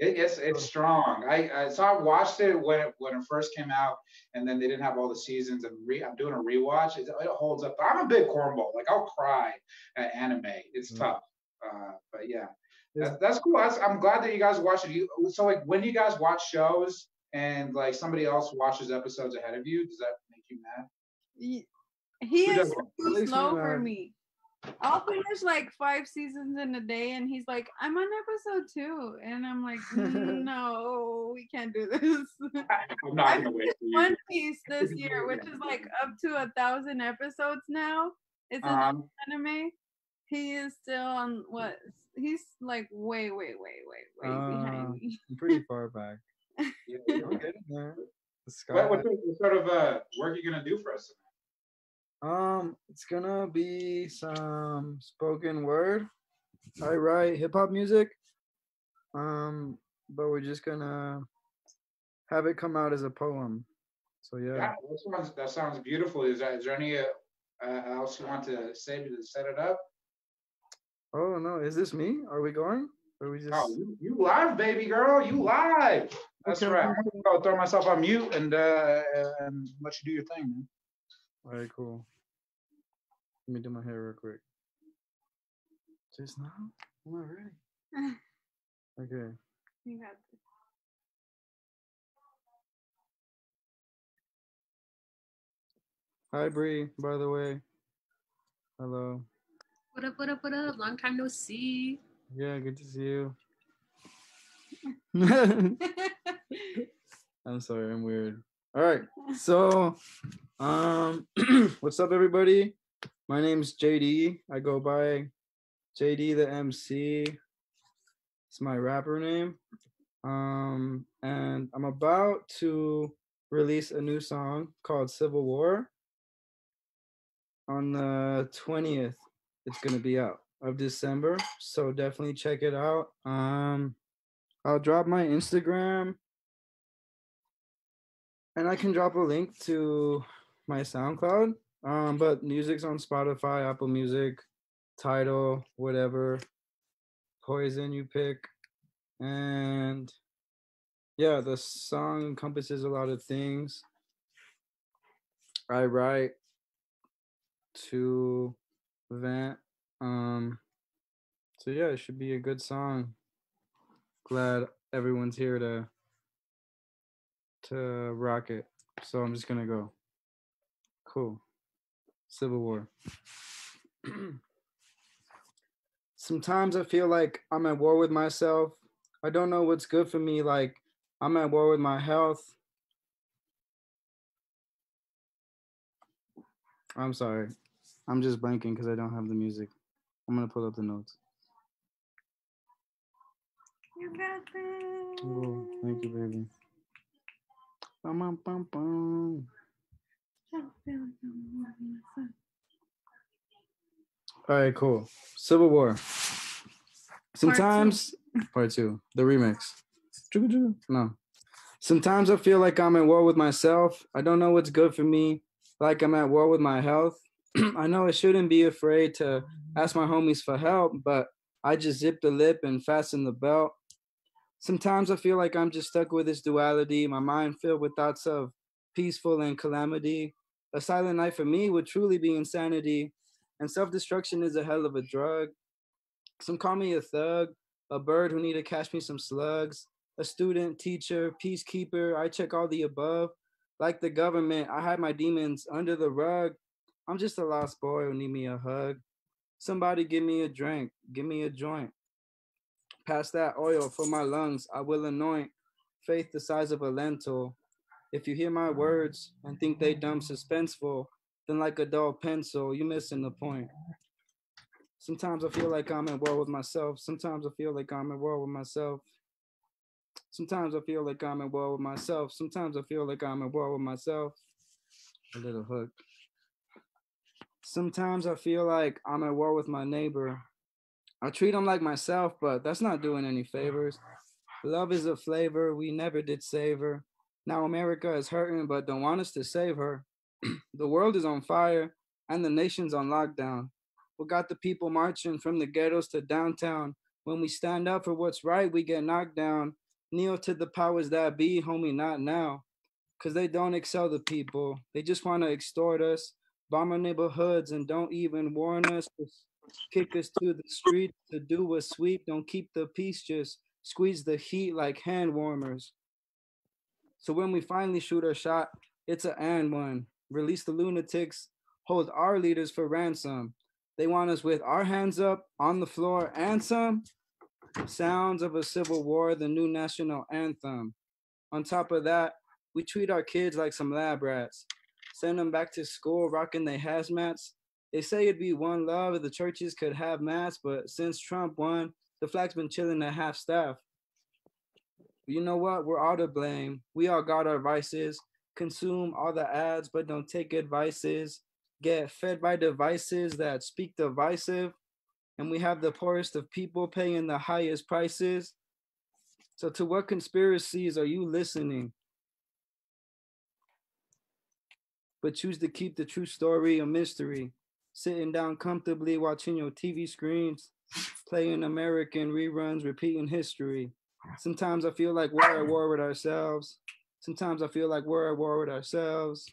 It, it's it's strong. I, I so I watched it when it, when it first came out, and then they didn't have all the seasons. And re, I'm doing a rewatch. It, it holds up. I'm a big cornball. Like I'll cry at anime. It's Mm. tough. Uh, but yeah, that, that's cool. That's, I'm glad that you guys watch it. You, so like when you guys watch shows and like somebody else watches episodes ahead of you, does that make you mad? He, he Who is does too slow for me. I'll finish like five seasons in a day, and he's like, "I'm on episode two. and I'm like, "Mm, "No, we can't do this." I'm not gonna wait for you. One Piece this year, which is like up to a thousand episodes now. It's an Um, anime. He is still on what? He's like way, way, way, way, way Uh, behind me. I'm pretty far back. yeah, I'm okay. getting there. The. What, what, what sort of uh, work are you gonna do for us? Um, it's gonna be some spoken word. I write hip hop music. Um, but we're just gonna have it come out as a poem. So yeah. Yeah, that sounds, that sounds beautiful. Is, that, is there any uh, uh, else you want to say to set it up? Oh no, is this me? Are we going? Or are we just Oh, you, you live, baby girl. You live. That's Okay. right. I'm gonna throw myself on mute and uh, and let you do your thing, man. All right, cool. Let me do my hair real quick. Just now? I'm not ready. Okay. You got this. Hi Bree, by the way. Hello. What up, what up, what up? Long time no see. Yeah, good to see you. I'm sorry, I'm weird. All right. So, um what's up everybody? My name's JD. I go by JD the MC. It's my rapper name. Um and I'm about to release a new song called Civil War. On the 20th, it's going to be out of December, so definitely check it out. Um I'll drop my Instagram and I can drop a link to my SoundCloud. Um, but music's on Spotify, Apple Music, Tidal, whatever. Poison you pick. And yeah, the song encompasses a lot of things. I write to vent. Um so yeah, it should be a good song. Glad everyone's here to to rock it. So I'm just gonna go. Cool. Civil War. Sometimes I feel like I'm at war with myself. I don't know what's good for me. Like I'm at war with my health. I'm sorry. I'm just blanking because I don't have the music. I'm gonna pull up the notes. You got this. Oh, thank you, baby. Bum, bum, bum. All right, cool. Civil War. Sometimes, part two, the remix. No. Sometimes I feel like I'm at war with myself. I don't know what's good for me. like I'm at war with my health. I know I shouldn't be afraid to ask my homies for help, but I just zip the lip and fasten the belt. Sometimes I feel like I'm just stuck with this duality, my mind filled with thoughts of peaceful and calamity. A silent night for me would truly be insanity, and self destruction is a hell of a drug. Some call me a thug, a bird who need to catch me some slugs, a student, teacher, peacekeeper. I check all the above. Like the government, I hide my demons under the rug. I'm just a lost boy who need me a hug. Somebody give me a drink, give me a joint. Pass that oil for my lungs, I will anoint. Faith the size of a lentil. If you hear my words and think they dumb suspenseful, then like a dull pencil, you missing the point. Sometimes I feel like I'm at war with myself. Sometimes I feel like I'm at war with myself. Sometimes I feel like I'm at war with myself. Sometimes I feel like I'm at war with myself. A little hook. Sometimes I feel like I'm at war with my neighbor. I treat him like myself, but that's not doing any favors. Love is a flavor we never did savor. Now America is hurting, but don't want us to save her. the world is on fire and the nation's on lockdown. We got the people marching from the ghettos to downtown. When we stand up for what's right, we get knocked down. Kneel to the powers that be, homie, not now. Cause they don't excel the people. They just want to extort us, bomb our neighborhoods, and don't even warn us. Just kick us to the street to do a sweep. Don't keep the peace, just squeeze the heat like hand warmers. So when we finally shoot our shot, it's a and one. Release the lunatics, hold our leaders for ransom. They want us with our hands up on the floor and some sounds of a civil war, the new national anthem. On top of that, we treat our kids like some lab rats. Send them back to school rocking their hazmats. They say it'd be one love if the churches could have mass, but since Trump won, the flag's been chilling at half staff. You know what? We're all to blame. We all got our vices. Consume all the ads, but don't take advices. Get fed by devices that speak divisive. And we have the poorest of people paying the highest prices. So, to what conspiracies are you listening? But choose to keep the true story a mystery. Sitting down comfortably watching your TV screens, playing American reruns, repeating history. Sometimes I feel like we're at war with ourselves. Sometimes I feel like we're at war with ourselves.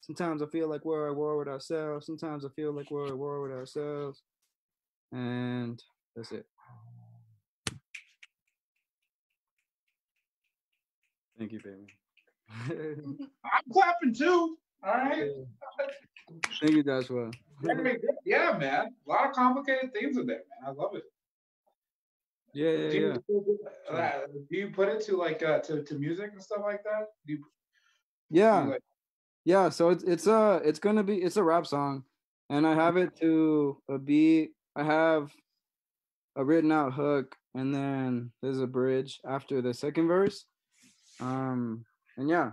Sometimes I feel like we're at war with ourselves. Sometimes I feel like we're at war with ourselves. And that's it. Thank you, baby. I'm clapping too. All right. Thank you, Joshua. yeah, man. A lot of complicated themes in there, man. I love it. Yeah, yeah, do, yeah. you, uh, do you put it to like uh, to to music and stuff like that? Do you, Yeah. like- Yeah, so it's it's a it's gonna be it's a rap song, and I have it to a beat. I have a written out hook, and then there's a bridge after the second verse. Um, and yeah,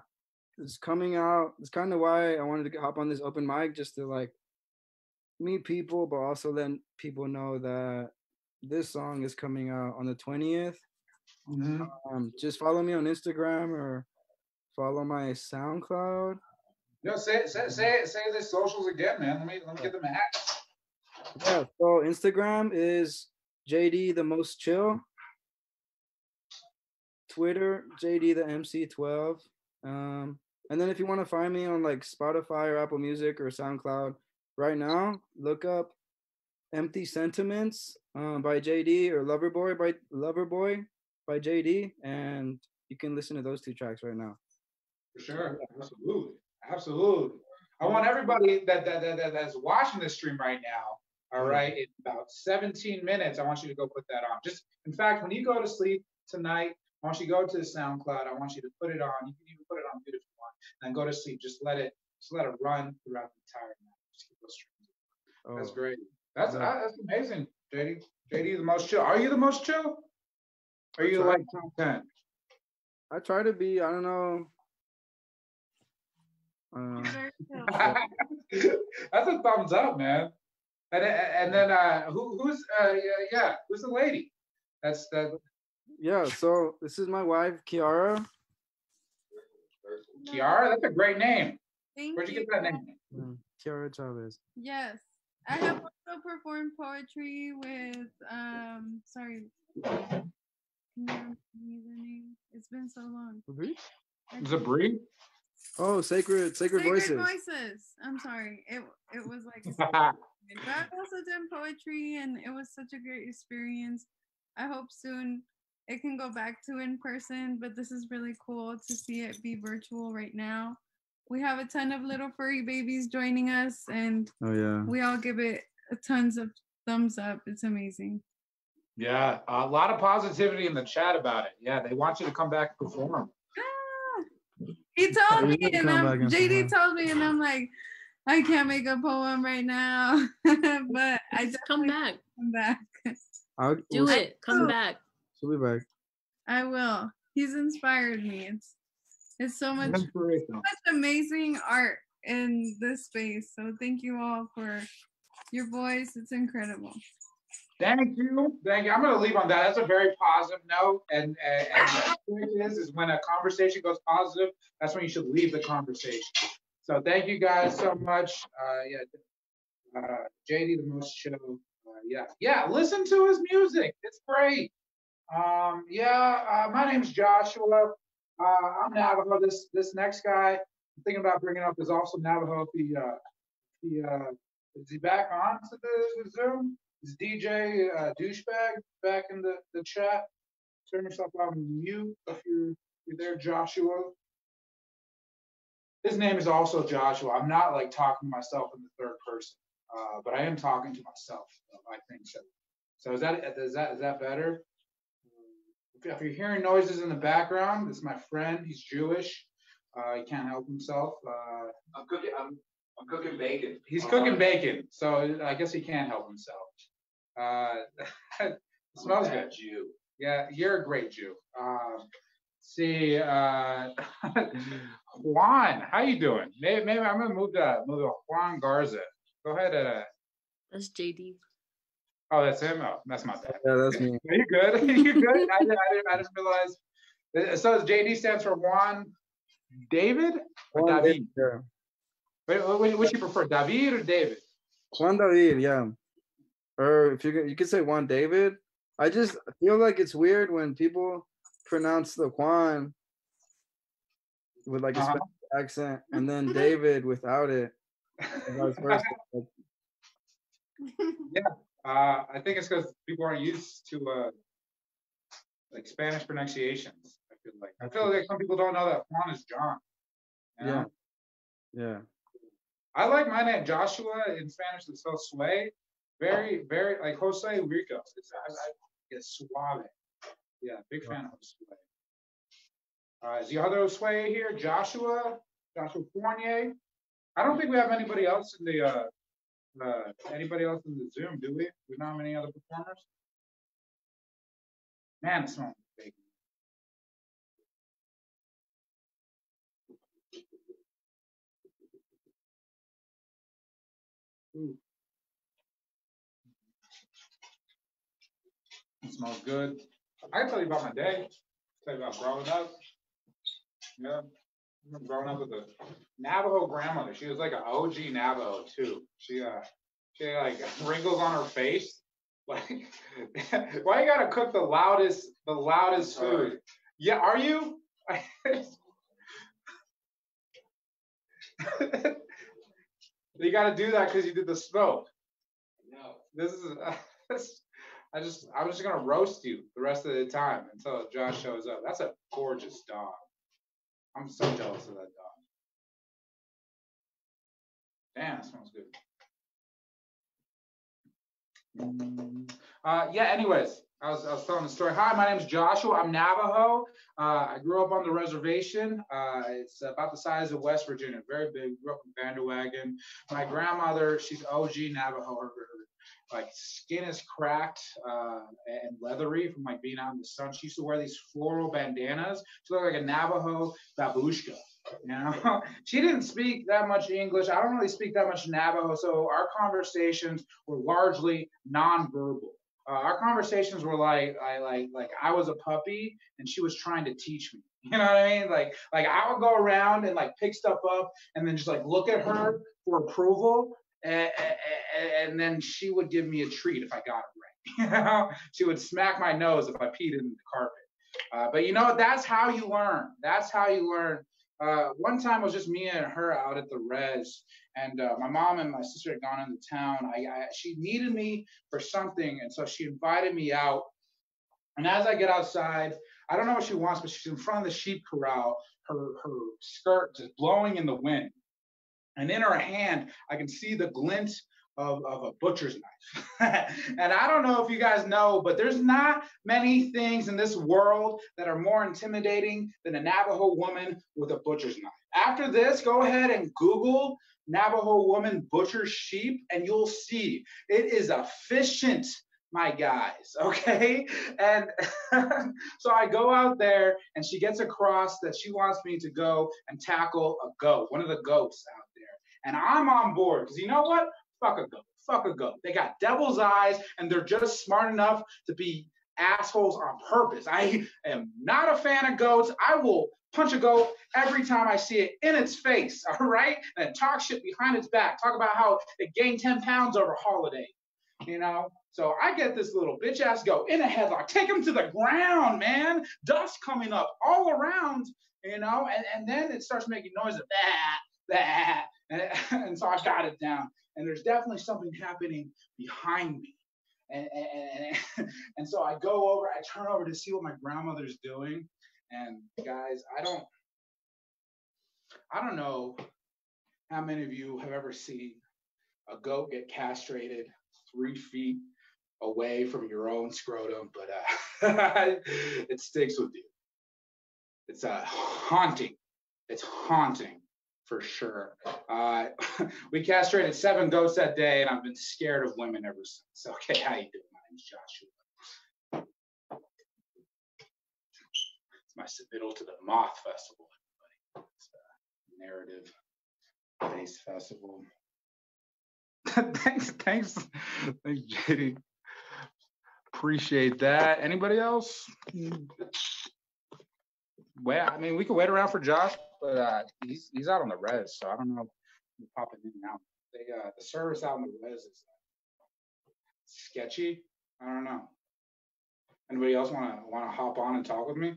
it's coming out. It's kind of why I wanted to hop on this open mic just to like meet people, but also let people know that this song is coming out on the twentieth. Um, just follow me on Instagram or follow my SoundCloud. No, say say say say the socials again, man. Let me let me get them at. Yeah, so Instagram is JD the most chill. Twitter, JD the MC12. Um, and then if you want to find me on like Spotify or Apple Music or SoundCloud, right now, look up Empty Sentiments um, by JD or Loverboy by Loverboy by JD, and you can listen to those two tracks right now. For sure. Absolutely. Absolutely. I want everybody that, that, that, that that's watching this stream right now, all right, in about 17 minutes, I want you to go put that on. Just in fact, when you go to sleep tonight, I want you to go to the SoundCloud. I want you to put it on. You can even put it on mute if you want, and go to sleep. Just let it, just let it run throughout the entire night. Just keep those streams. That's Oh. great. That's Yeah. that's amazing, JD. JD the most chill. Are you the most chill? Are you like top 10? I try to be, I don't know. Uh, That's a thumbs up, man. And then- and then uh, who who's uh yeah, yeah who's the lady? That's that yeah, so this is my wife, Kiara. Kiara. That's a great name. Thank Where'd you you. get that name? Mm, Kiara Chavez. Yes. I have also performed poetry with um sorry. Can you remind me the name? It's been so long. Who? I Is? Oh, sacred, sacred, Sacred voices. voices. I'm sorry. It it was like a but I've also done poetry and it was such a great experience. I hope soon it can go back to in person, but this is really cool to see it be virtual right now. We have a ton of little furry babies joining us and Oh yeah. we all give it a tons of thumbs up. It's amazing. Yeah, a lot of positivity in the chat about it. Yeah, they want you to come back and perform. Ah, he told me and I'm, back and JD told me and I'm like, I can't make a poem right now. but I Just come back. come back. I'll, Do we'll- it. Come back. She'll be back. I will. He's inspired me. It's it's so much Inspirational. such amazing art in this space. So thank you all for your voice. It's incredible. Thank you. Thank you. I'm going to leave on that. That's a very positive note. And, and, and is, is when a conversation goes positive, that's when you should leave the conversation. So thank you guys so much. Uh, yeah, uh, JD the most show. Uh, yeah, yeah. Listen to his music. It's great. Um, yeah. Uh, my name's Joshua. Uh, I'm Navajo. This this next guy I'm thinking about bringing up is also Navajo. If he uh, he uh, is he back on to the, the Zoom? Is DJ uh, douchebag back in the, the chat? Turn yourself on mute if you're, you're there, Joshua. His name is also Joshua. I'm not like talking to myself in the third person, uh, but I am talking to myself. so I think so. So is that is that is that better? If, if you're hearing noises in the background, this is my friend. He's Jewish. Uh, he can't help himself. Uh, I'm cooking. I'm I'm cooking bacon. He's cooking bacon, so I guess he can't help himself. Uh, it smells good. Jew. Yeah, you're a great Jew. Um, see, uh, Juan, how you doing? Maybe, maybe I'm gonna move to move to Juan Garza. Go ahead. Uh, That's JD. Oh, that's him. Oh, that's my bad. Yeah, that's me. Are you good? Are you good? I, didn't, I, didn't, I didn't realize. Uh, So JD stands for Juan David or Juan David? David, yeah. Wait, what you prefer, David or David? Juan David, yeah. Or if you could, you could say Juan David. I just feel like it's weird when people pronounce the Juan with like a Uh-huh. Spanish accent and then David without it. and vice versa. Like, Uh, I think it's because people aren't used to uh, like Spanish pronunciations. I feel like I feel like some people don't know that Juan is John. you know? Yeah. Yeah. I like my name Joshua in Spanish. It's so sway, very very like Jose Rico. It's I, I, it's suave. Yeah, big fan of Jose. Uh, is the other Jose here? Joshua, Joshua Fournier. I don't think we have anybody else in the uh, uh, anybody else in the Zoom, do we? We don't have any other performers. Man, it smells big. Ooh. It smells good. I can tell you about my day. Tell you about growing up. Yeah. Growing up with a Navajo grandmother. She was like an OG Navajo too. She uh she like wrinkles on her face. Like why you gotta cook the loudest the loudest food? Yeah, are you? you gotta do that because you did the smoke. No. This is this, I just I'm just gonna roast you the rest of the time until Josh shows up. That's a gorgeous dog. I'm so jealous of that dog. Damn, it smells good. Mm. Uh, yeah. Anyways, I was I was telling the story. Hi, my name is Joshua. I'm Navajo. Uh, I grew up on the reservation. Uh, it's about the size of West Virginia, very big. Grew up in Vanderwagen. My grandmother, she's OG Navajo. Her, her like skin is cracked uh, and leathery from like being out in the sun. She used to wear these floral bandanas. She looked like a Navajo babushka. You know, she didn't speak that much English. I don't really speak that much Navajo, so our conversations were largely nonverbal. Uh, our conversations were like, I like, like I was a puppy and she was trying to teach me. You know what I mean? Like, like I would go around and like pick stuff up and then just like look at her for approval, and, then she would give me a treat if I got it right. She would smack my nose if I peed in the carpet. Uh, but you know, that's how you learn. That's how you learn. Uh, one time it was just me and her out at the res, and uh, my mom and my sister had gone into town. I, I she needed me for something, and so she invited me out. And as I get outside, I don't know what she wants, but she's in front of the sheep corral. Her her skirt is blowing in the wind, and in her hand, I can see the glint of, of a butcher's knife. and I don't know if you guys know, but there's not many things in this world that are more intimidating than a Navajo woman with a butcher's knife. After this, go ahead and Google Navajo woman butcher sheep, and you'll see it is efficient my guys, okay? And so I go out there and she gets across that she wants me to go and tackle a goat, one of the goats out. And I'm on board because you know what? Fuck a goat. Fuck a goat. They got devil's eyes and they're just smart enough to be assholes on purpose. I am not a fan of goats. I will punch a goat every time I see it in its face, all right? And talk shit behind its back. Talk about how it gained 10 pounds over holiday, you know? So I get this little bitch ass goat in a headlock, take him to the ground, man. Dust coming up all around, you know, and, and then it starts making noise of that, that. And, and so I got it down. And there's definitely something happening behind me. And, and, and, and so I go over, I turn over to see what my grandmother's doing. And guys, I don't, I don't know how many of you have ever seen a goat get castrated three feet away from your own scrotum, but uh, it sticks with you. It's uh, haunting. It's haunting for sure. Uh, we castrated seven goats that day, and I've been scared of women ever since. Okay, how you doing? My name's Joshua. It's my submittal to the Moth Festival, everybody. It's a narrative based festival. thanks, thanks, thanks, JD. Appreciate that. Anybody else? Well, I mean, we could wait around for Josh, but uh, he's he's out on the res, so I don't know. He's popping in and out. They, uh, the service out on the res is uh, sketchy. I don't know. Anybody else want to want to hop on and talk with me?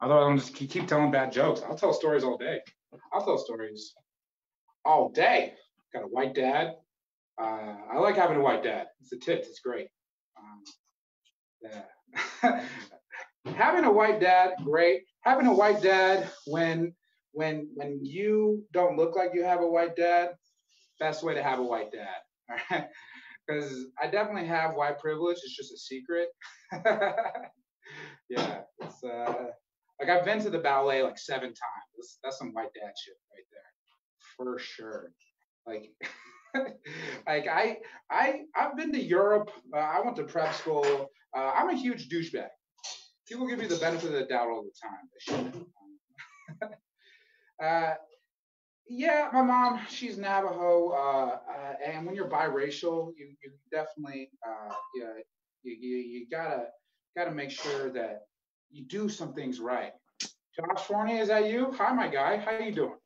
Otherwise, I'm just keep, keep telling bad jokes. I'll tell stories all day. I'll tell stories all day. Got a white dad. Uh, I like having a white dad. It's a tip. It's great. Um, yeah. having a white dad, great. Having a white dad when when when you don't look like you have a white dad, best way to have a white dad. Because I definitely have white privilege. It's just a secret. yeah. It's uh like I've been to the ballet like seven times. That's, that's some white dad shit right there. For sure. Like like I I I've been to Europe. Uh, I went to prep school. Uh, I'm a huge douchebag. People give you the benefit of the doubt all the time. uh, yeah, my mom, she's Navajo, uh, uh, and when you're biracial, you you definitely uh, yeah, you, you you gotta gotta make sure that you do some things right. Josh Fournier, is that you? Hi, my guy. How you doing?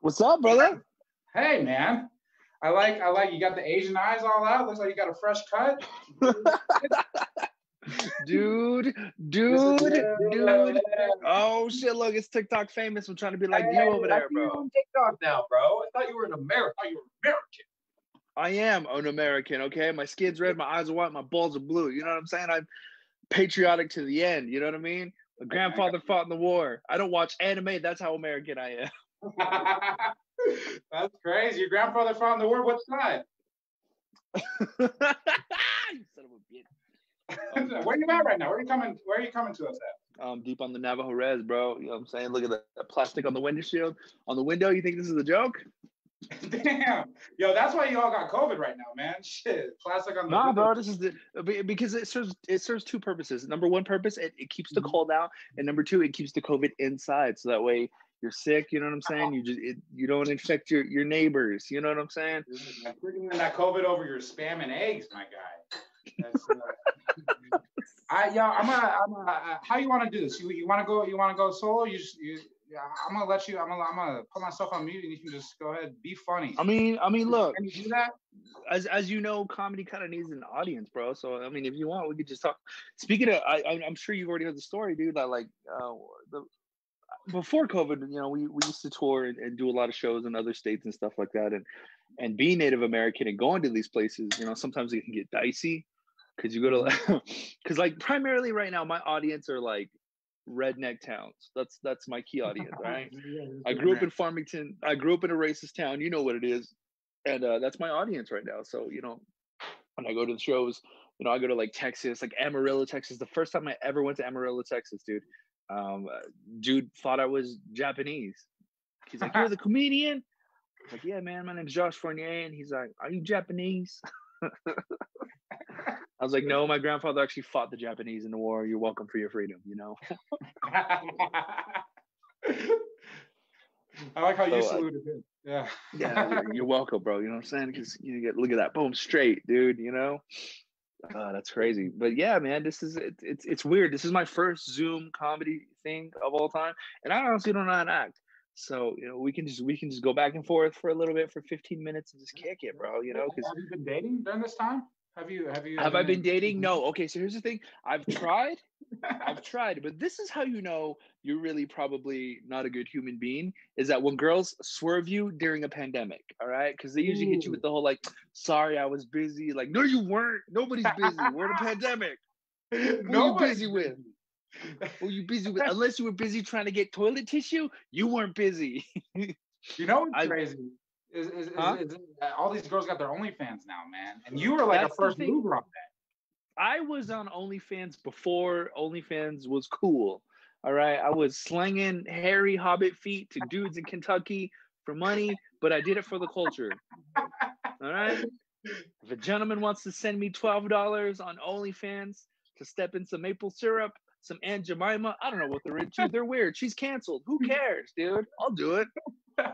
What's up, brother? Hey, man. I like I like you got the Asian eyes all out. Looks like you got a fresh cut. dude, dude, dude. Oh shit! Look, it's TikTok famous. I'm trying to be like you over there, bro. on TikTok now, bro. I thought you were an American. I thought you were American. I am an American, okay? My skin's red, my eyes are white, my balls are blue. You know what I'm saying? I'm patriotic to the end. You know what I mean? My grandfather fought in the war. I don't watch anime. That's how American I am. That's crazy. Your grandfather fought in the war. What side? you son of a bitch. where you at right now? Where are you coming? Where are you coming to us at? Um, deep on the Navajo res, bro. You know what I'm saying? Look at the, the plastic on the windshield. On the window, you think this is a joke? Damn, yo, that's why you all got COVID right now, man. Shit, plastic on the. Nah, window. bro. This is the because it serves it serves two purposes. Number one purpose, it, it keeps the Mhm. cold out, and number two, it keeps the COVID inside. So that way you're sick. You know what I'm saying? You just it, you don't infect your your neighbors. You know what I'm saying? Bringing that COVID over your spam and eggs, my guy. Uh, I yeah, I'm gonna, I'm gonna uh, how you want to do this? You you want to go? You want to go solo? You just you. Yeah, I'm gonna let you. I'm gonna. I'm gonna put myself on mute, and you can just go ahead. Be funny. I mean, I mean, look. Can you do that? As as you know, comedy kind of needs an audience, bro. So I mean, if you want, we could just talk. Speaking of, I, I- I'm sure you've already heard the story, dude. That like, uh, the before COVID, you know, we, we used to tour and, and do a lot of shows in other states and stuff like that. And and being Native American and going to these places, you know, sometimes it can get dicey because you go to because like primarily right now, my audience are like redneck towns. That's that's my key audience, right? I grew up in Farmington. I grew up in a racist town. You know what it is, and uh, that's my audience right now. So you know, when I go to the shows, you know, I go to like Texas, like Amarillo, Texas. The first time I ever went to Amarillo, Texas, dude, um, uh, dude thought I was Japanese. He's like, "You're the comedian." I was like, "Yeah, man. My name's Josh Fournier." And he's like, "Are you Japanese?" I was like, "No, my grandfather actually fought the Japanese in the war. You're welcome for your freedom." You know. I like how you So, uh, saluted him. Yeah. yeah, you're, you're welcome, bro. You know what I'm saying? Because you get look at that, boom, straight, dude. You know, uh, that's crazy. But yeah, man, this is it, it's it's weird. This is my first Zoom comedy thing of all time, and I honestly don't know how to act. So you know, we can just we can just go back and forth for a little bit for 15 minutes and just kick it, bro. You know, because have you been dating during this time? Have you have you have I been dating? No. Okay, so here's the thing. I've tried. I've tried, but this is how you know you're really probably not a good human being is that when girls swerve you during a pandemic, all right? Because they usually hit you with the whole like, sorry, I was busy. Like, no, you weren't. Nobody's busy. We're in a pandemic. What were you Nobody's busy with? Were you busy with? Unless you were busy trying to get toilet tissue, you weren't busy. You know what's crazy? Is, is, is, Huh? is, all these girls got their OnlyFans now, man. And you were like That's a first mover on that. I was on OnlyFans before OnlyFans was cool. All right. I was slinging hairy hobbit feet to dudes in Kentucky for money, but I did it for the culture. All right. If a gentleman wants to send me $12 on OnlyFans to step in some maple syrup, some Aunt Jemima, I don't know what they're into. They're weird. She's canceled. Who hmm. cares, dude? I'll do it.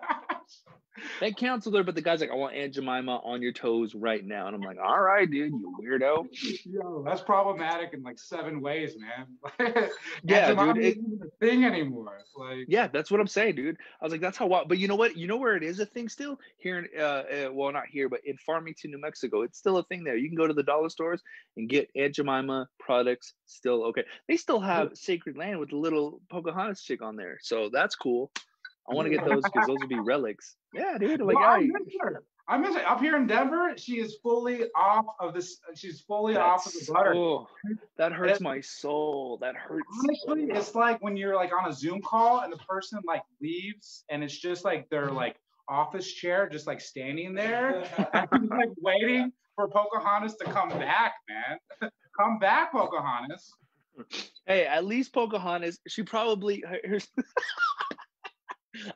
They canceled her, but the guy's like, I want Aunt Jemima on your toes right now. And I'm like, all right, dude, you weirdo. Yo, that's problematic in like seven ways, man. Yeah, Aunt Jemima dude, it- isn't a thing anymore. Like, Yeah, that's what I'm saying, dude. I was like, that's how wild. But you know what? You know where it is a thing still here in, uh, uh, well, not here, but in Farmington, New Mexico, it's still a thing there. You can go to the dollar stores and get Aunt Jemima products. Still okay. They still have Sacred Land with the little Pocahontas chick on there, so that's cool. I want to get those because those would be relics. Yeah, dude. Like, Well, I hey, miss her. I miss it. Up here in Denver, she is fully off of this. She's fully off of the that's- butter. oh, that hurts It- my soul. That hurts. Honestly, it's like when you're like on a Zoom call and the person like leaves and it's just like their mm-hmm. like office chair just like standing there and like waiting for Pocahontas to come back, man. come back, Pocahontas. Hey, at least Pocahontas, she probably here's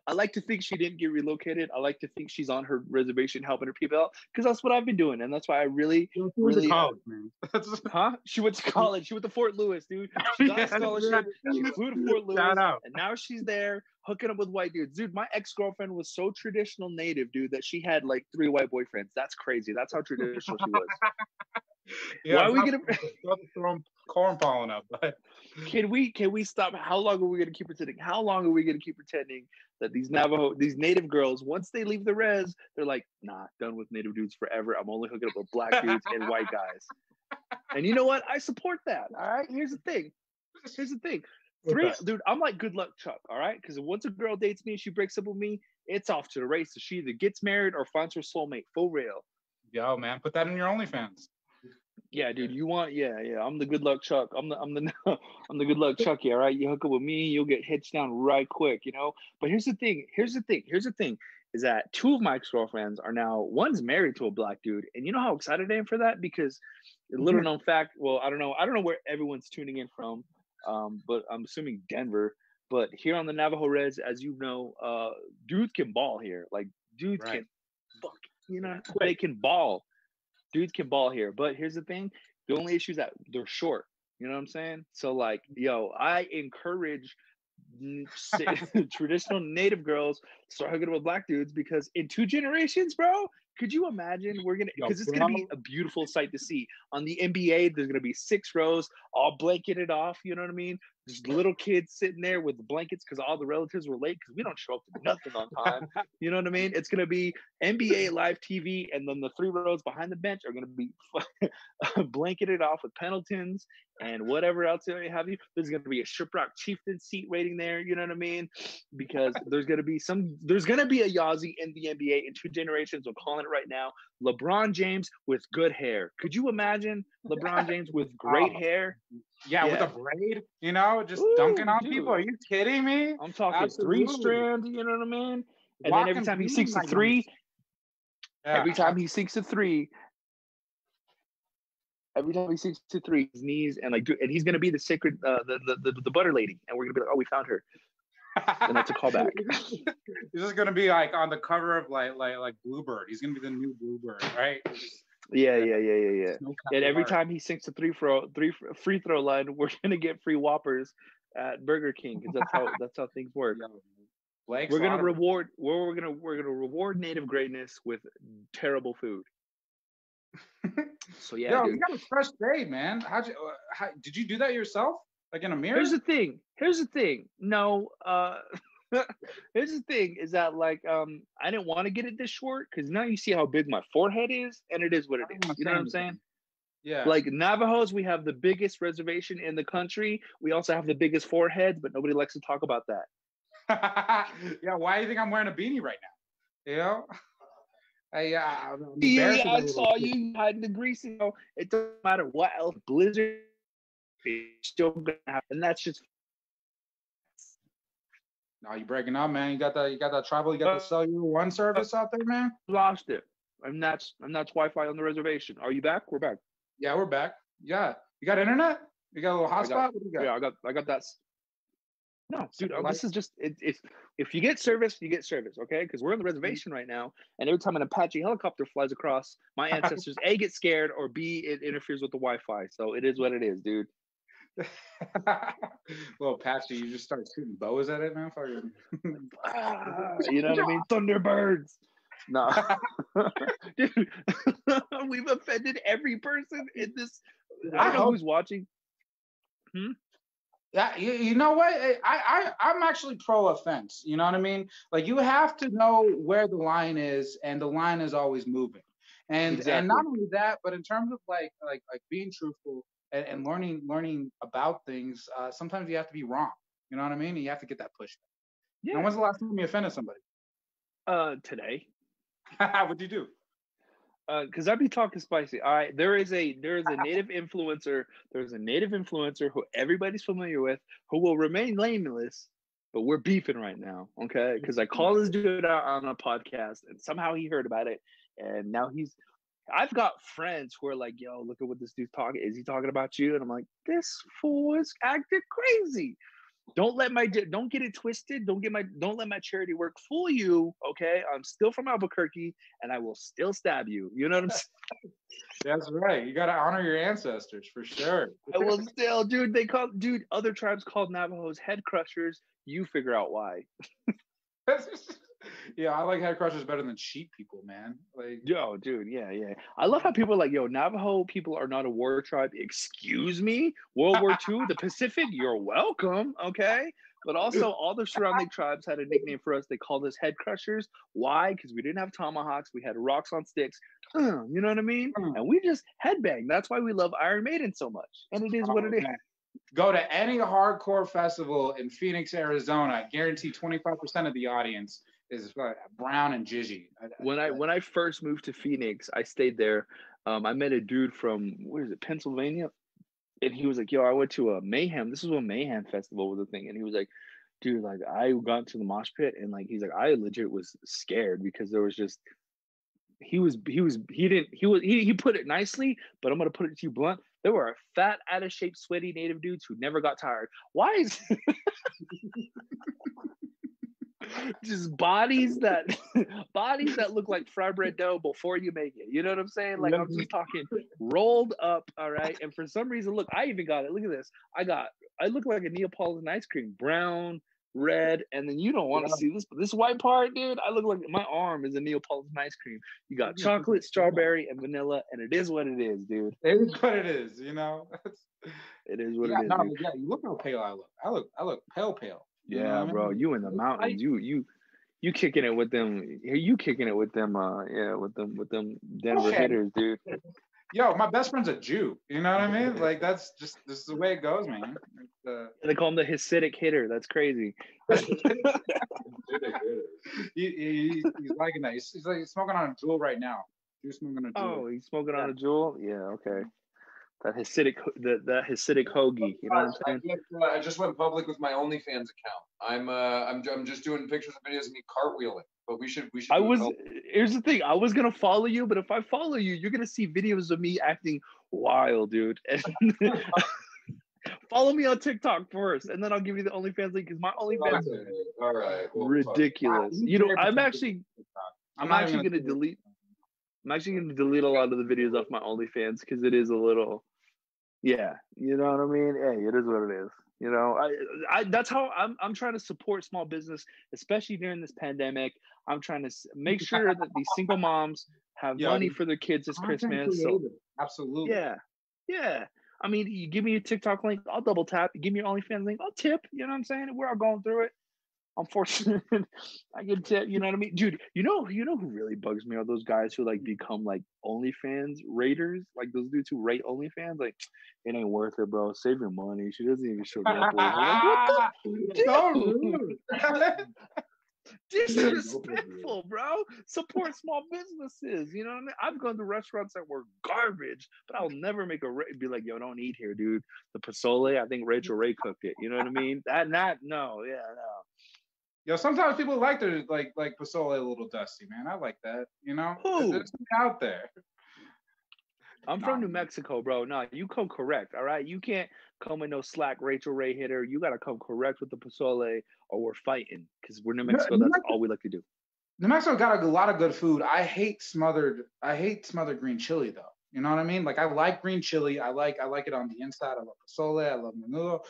I like to think she didn't get relocated. I like to think she's on her reservation helping her people out because that's what I've been doing, and that's why I really, went to really, uh, college, man. huh? She went to college. She went to Fort Lewis, dude. She got Yeah, scholarship. She flew to Fort Lewis, Shout out. and now she's there hooking up with white dudes. Dude, my ex girlfriend was so traditional native, dude, that she had like three white boyfriends. That's crazy. That's how traditional she was. Yeah, Why are we gonna- throwing corn pollen up? Can we can we stop? How long are we gonna keep pretending? How long are we gonna keep pretending that these Navajo, these native girls, once they leave the res, they're like, nah, done with native dudes forever. I'm only hooking up with black dudes and white guys. And you know what? I support that. All right. Here's the thing. Here's the thing. Three, dude, I'm like good luck Chuck. All right. Because once a girl dates me, and she breaks up with me, it's off to the races. She either gets married or finds her soulmate for real. yo, man, put that in your OnlyFans. Yeah, dude, you want yeah, yeah. I'm the good luck Chuck. I'm the I'm the I'm the good luck Chucky. All right, you hook up with me, you'll get hitched down right quick, you know. But here's the thing. Here's the thing. Here's the thing. Is that two of my ex girlfriends are now one's married to a black dude, and you know how excited I am for that because a little known fact. Well, I don't know. I don't know where everyone's tuning in from, um, but I'm assuming Denver. But here on the Navajo Reds, as you know, uh, dudes can ball here. Like dudes Right. can, fuck, you know, they can ball dudes can ball here. But here's the thing: the only issue is that they're short. You know what I'm saying? So like, mm-hmm. yo, I encourage traditional native girls start hooking up with black dudes because in two generations, bro. Could you imagine? We're gonna because it's gonna be a beautiful sight to see. On the NBA, there's gonna be six rows, all blanketed off. You know what I mean? Just little kids sitting there with the blankets because all the relatives were late because we don't show up to nothing on time. You know what I mean? It's gonna be NBA live TV, and then the three rows behind the bench are gonna be blanketed off with Pendletons and whatever else they have you. There's gonna be a Shiprock Chieftain seat waiting there. You know what I mean? Because there's gonna be some. There's gonna be a Yazzie in the NBA in two generations. I'm calling it right now. LeBron James with good hair. Could you imagine LeBron James with great Oh, hair? Yeah, with a braid, you know, just Ooh, dunking on dude. people. Are you kidding me? I'm talking three Absolutely. strand. You know what I mean? And then every time he sinks a three, Yeah. every time he sinks a three, every time he sinks a three, his knees and like, and he's gonna be the sacred, uh, the, the the the butter lady, and we're gonna be like, oh, we found her, and that's a callback. He's just gonna be like on the cover of like like like Bluebird. He's gonna be the new Bluebird, right? Yeah, yeah, yeah, yeah, yeah. No And every cover. time he sinks a three throw, three free throw line, we're gonna get free Whoppers at Burger King because that's how that's how things work. Blake's we're gonna Laundry. reward. We're, we're gonna we're gonna reward native greatness with terrible food. so yeah, Yo, dude. you got a fresh day, man. How'd you? Uh, how, did you do that yourself? Like in a mirror? Here's the thing. Here's the thing. No, uh here's the thing is that like um I didn't want to get it this short because now you see how big my forehead is, and it is what it is. You know what I'm saying? Yeah. Like Navajos, we have the biggest reservation in the country. We also have the biggest foreheads, but nobody likes to talk about that. yeah. Why do you think I'm wearing a beanie right now? You know. I, uh, Yeah, I saw you hiding the grease. You know, it doesn't matter what else. Blizzard is still gonna happen, and that's just No, you breaking up, man. You got that. You got that tribal. You got the cellular one service out there, man. lost it. And that's and that's Wi-Fi on the reservation. Are you back? We're back. Yeah, we're back. Yeah, you got internet. You got a little hotspot. got- What do you got? Yeah, I got I got that. No, dude, uh, like- this is just it, it's if you get service, you get service, okay? Because we're on the Mm-hmm. reservation right now, and every time an Apache helicopter flies across, my ancestors a get scared or b it interferes with the Wi-Fi. So it is what it is, dude. little patchy. You just start shooting bows at it, man. Fucking- Ah, you know what I mean? Thunderbirds. No, dude, we've offended every person in this. I I don't know hope- who's watching. Hmm? Yeah, you, you know what? I, I I'm actually pro offense. You know what I mean? Like you have to know where the line is, and the line is always moving. And and not only that, but in terms of like like like being truthful and, and learning learning about things, uh, sometimes you have to be wrong. You know what I mean? You have to get that push. Yeah. And when's the last time you offended somebody? Uh, today. What'd you do? Uh because I'd be talking spicy. All right, there is a there is a native influencer. There's a native influencer who everybody's familiar with, who will remain nameless, but we're beefing right now, okay? Because I called this dude out on a podcast, and somehow he heard about it, and now he's. I've got friends who are like, "Yo, look at what this dude's talking. Is he talking about you?" And I'm like, "This fool is acting crazy." Don't let my don't get it twisted. Don't get my don't let my charity work fool you. Okay, I'm still from Albuquerque, and I will still stab you. You know what I'm saying? That's right. You got to honor your ancestors for sure. I will still, dude. They call, dude. Other tribes called Navajos head crushers. You figure out why. yeah, I like head crushers better than sheep people, man. Like, Yo, dude, yeah, yeah. I love how people are like, yo, Navajo people are not a war tribe. Excuse me, World War II, the Pacific. You're welcome, okay. But also, all the surrounding tribes had a nickname for us. They called us head crushers. Why? Because we didn't have tomahawks. We had rocks on sticks. Uh, you know what I mean? And we just headbang. That's why we love Iron Maiden so much. And it is what it Oh, is. Go to any hardcore festival in Phoenix, Arizona. Guarantee 25% of the audience is uh, brown and jizzy. when I when I first moved to Phoenix, I stayed there. Um, I met a dude from where is it, Pennsylvania, and he was like, "Yo, I went to a Mayhem. This is when Mayhem Festival was a thing." And he was like, "Dude, like I got to the mosh pit, and like he's like, I legit was scared because there was just he was he was he didn't he was he, he put it nicely, but I'm gonna put it to you blunt. There were fat, out of shape, sweaty native dudes who never got tired. Why is just bodies that bodies that look like fry bread dough before you make it. You know what I'm saying? Like I'm just talking rolled up, all right. And for some reason, look, I even got it. Look at this. I got I look like a Neapolitan ice cream, brown, red, and then you don't want to see this, but this white part, dude, I look like my arm is a Neapolitan ice cream. You got chocolate, strawberry, and vanilla, and it is what it is, dude. It is what it is, you know. It is what yeah, it is. no, yeah, you look how pale I look. I look, I look pale, pale. You know Yeah, I bro, mean? you in the mountains, you you you kicking it with them. You kicking it with them. Uh, yeah, with them with them Denver Okay. hitters, dude. Yo, my best friend's a Jew. You know what I mean? Like that's just this is the way it goes, man. Uh, They call him the Hasidic hitter. That's crazy. he, he, he's liking that. He's, he's like he's smoking on a Juul right now. He's smoking on a Juul. Oh, he's smoking on a Juul. Yeah, okay. That Hasidic, that that Hasidic hoagie. You know what I'm I saying? just, uh, I just went public with my OnlyFans account. I'm uh I'm I'm just doing pictures and videos of me cartwheeling. But we should we should. I was. col- Here's the thing. I was gonna follow you, but if I follow you, you're gonna see videos of me acting wild, dude. And follow me on TikTok first, and then I'll give you the OnlyFans link because my OnlyFans is Okay, All right. well, fuck. ridiculous. You know, I'm actually, I'm not actually even gonna delete. I'm actually gonna delete a lot of the videos off my OnlyFans because it is a little, yeah, you know what I mean. Hey, it is what it is. You know, I, I that's how I'm. I'm trying to support small business, especially during this pandemic. I'm trying to make sure that these single moms have Yeah, money for their kids this Christmas. So. Absolutely. yeah, yeah. I mean, you give me your TikTok link, I'll double tap. You give me your OnlyFans link, I'll tip. You know what I'm saying? We're all going through it. I'm fortunate. I can tip. You know what I mean, dude? You know, you know who really bugs me are those guys who like become like OnlyFans raiders, like those dudes who rate OnlyFans. Like, it ain't worth it, bro. Save your money. She doesn't even show nipples. I'm like, what the so dude? rude. disrespectful, bro. Support small businesses. You know what I mean? I've gone to restaurants that were garbage, but I'll never make a ra- be like, yo, don't eat here, dude. The pozole, I think Rachael Ray cooked it. You know what I mean? That, not, no, yeah, no. Yo, sometimes people like their like like pozole a little dusty, man. I like that. You know? There's something out there. I'm from New Mexico, bro. No, you come correct, all right? You can't come with no slack Rachael Ray hitter. You got to come correct with the pozole or we're fighting because we're New Mexico. That's all we like to do. New Mexico got a lot of good food. I hate smothered. I hate smothered green chili though. You know what I mean? Like I like green chili. I like I like it on the inside. I love pozole. I love menudo.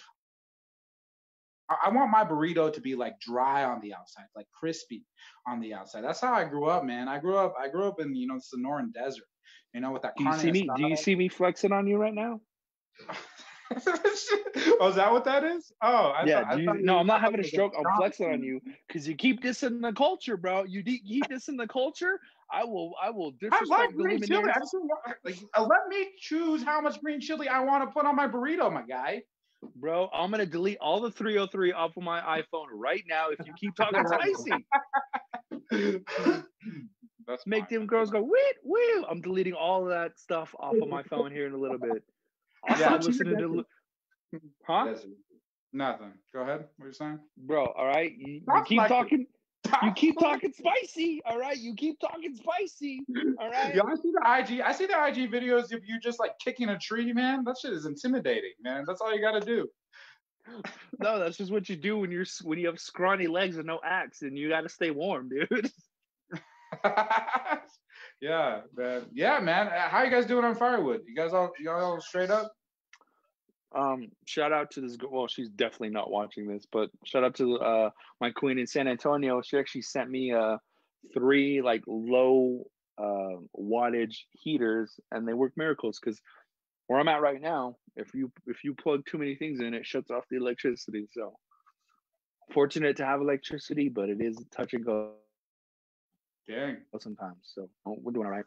I, I want my burrito to be like dry on the outside, like crispy on the outside. That's how I grew up, man. I grew up. I grew up in you know the Sonoran Desert. You know with that. Do you see me? Do you see me flexing on you right now? oh, is that what that is? Oh, I yeah. thought, I you- thought no, I'm not having a stroke. I'm flexing on you because you keep this in the culture, bro. You de- keep in the culture. I will. I will I disrespect like the green chili. I just want- like, let me choose how much green chili I want to put on my burrito, my guy. Bro, I'm gonna delete all the 303 off of my iPhone right now if you keep talking spicy. That's Make them girls go wee wee. I'm deleting all of that stuff off of my phone here in a little bit. Yeah, I'm listening to, huh, Nothing. Go ahead. What are you saying? bro? All right, you, you keep flexing. talking. You keep talking spicy. All right, you keep talking spicy. All right. Yo, I see the IG. I see the IG videos of you just like kicking a tree, man. That shit is intimidating, man. That's all you got to do. No, that's just what you do when you're when you have scrawny legs and no axe, and you got to stay warm, dude. yeah, man. Yeah, man. Uh, How you guys doing on firewood? You guys all you all straight up? Um, shout out to this girl. Well, she's definitely not watching this, but shout out to uh my queen in San Antonio. She actually sent me uh three like low uh wattage heaters, and they work miracles. Because where I'm at right now, if you if you plug too many things in, it shuts off the electricity. So fortunate to have electricity, but it is touch and go Dang. sometimes. So oh, we're doing all right.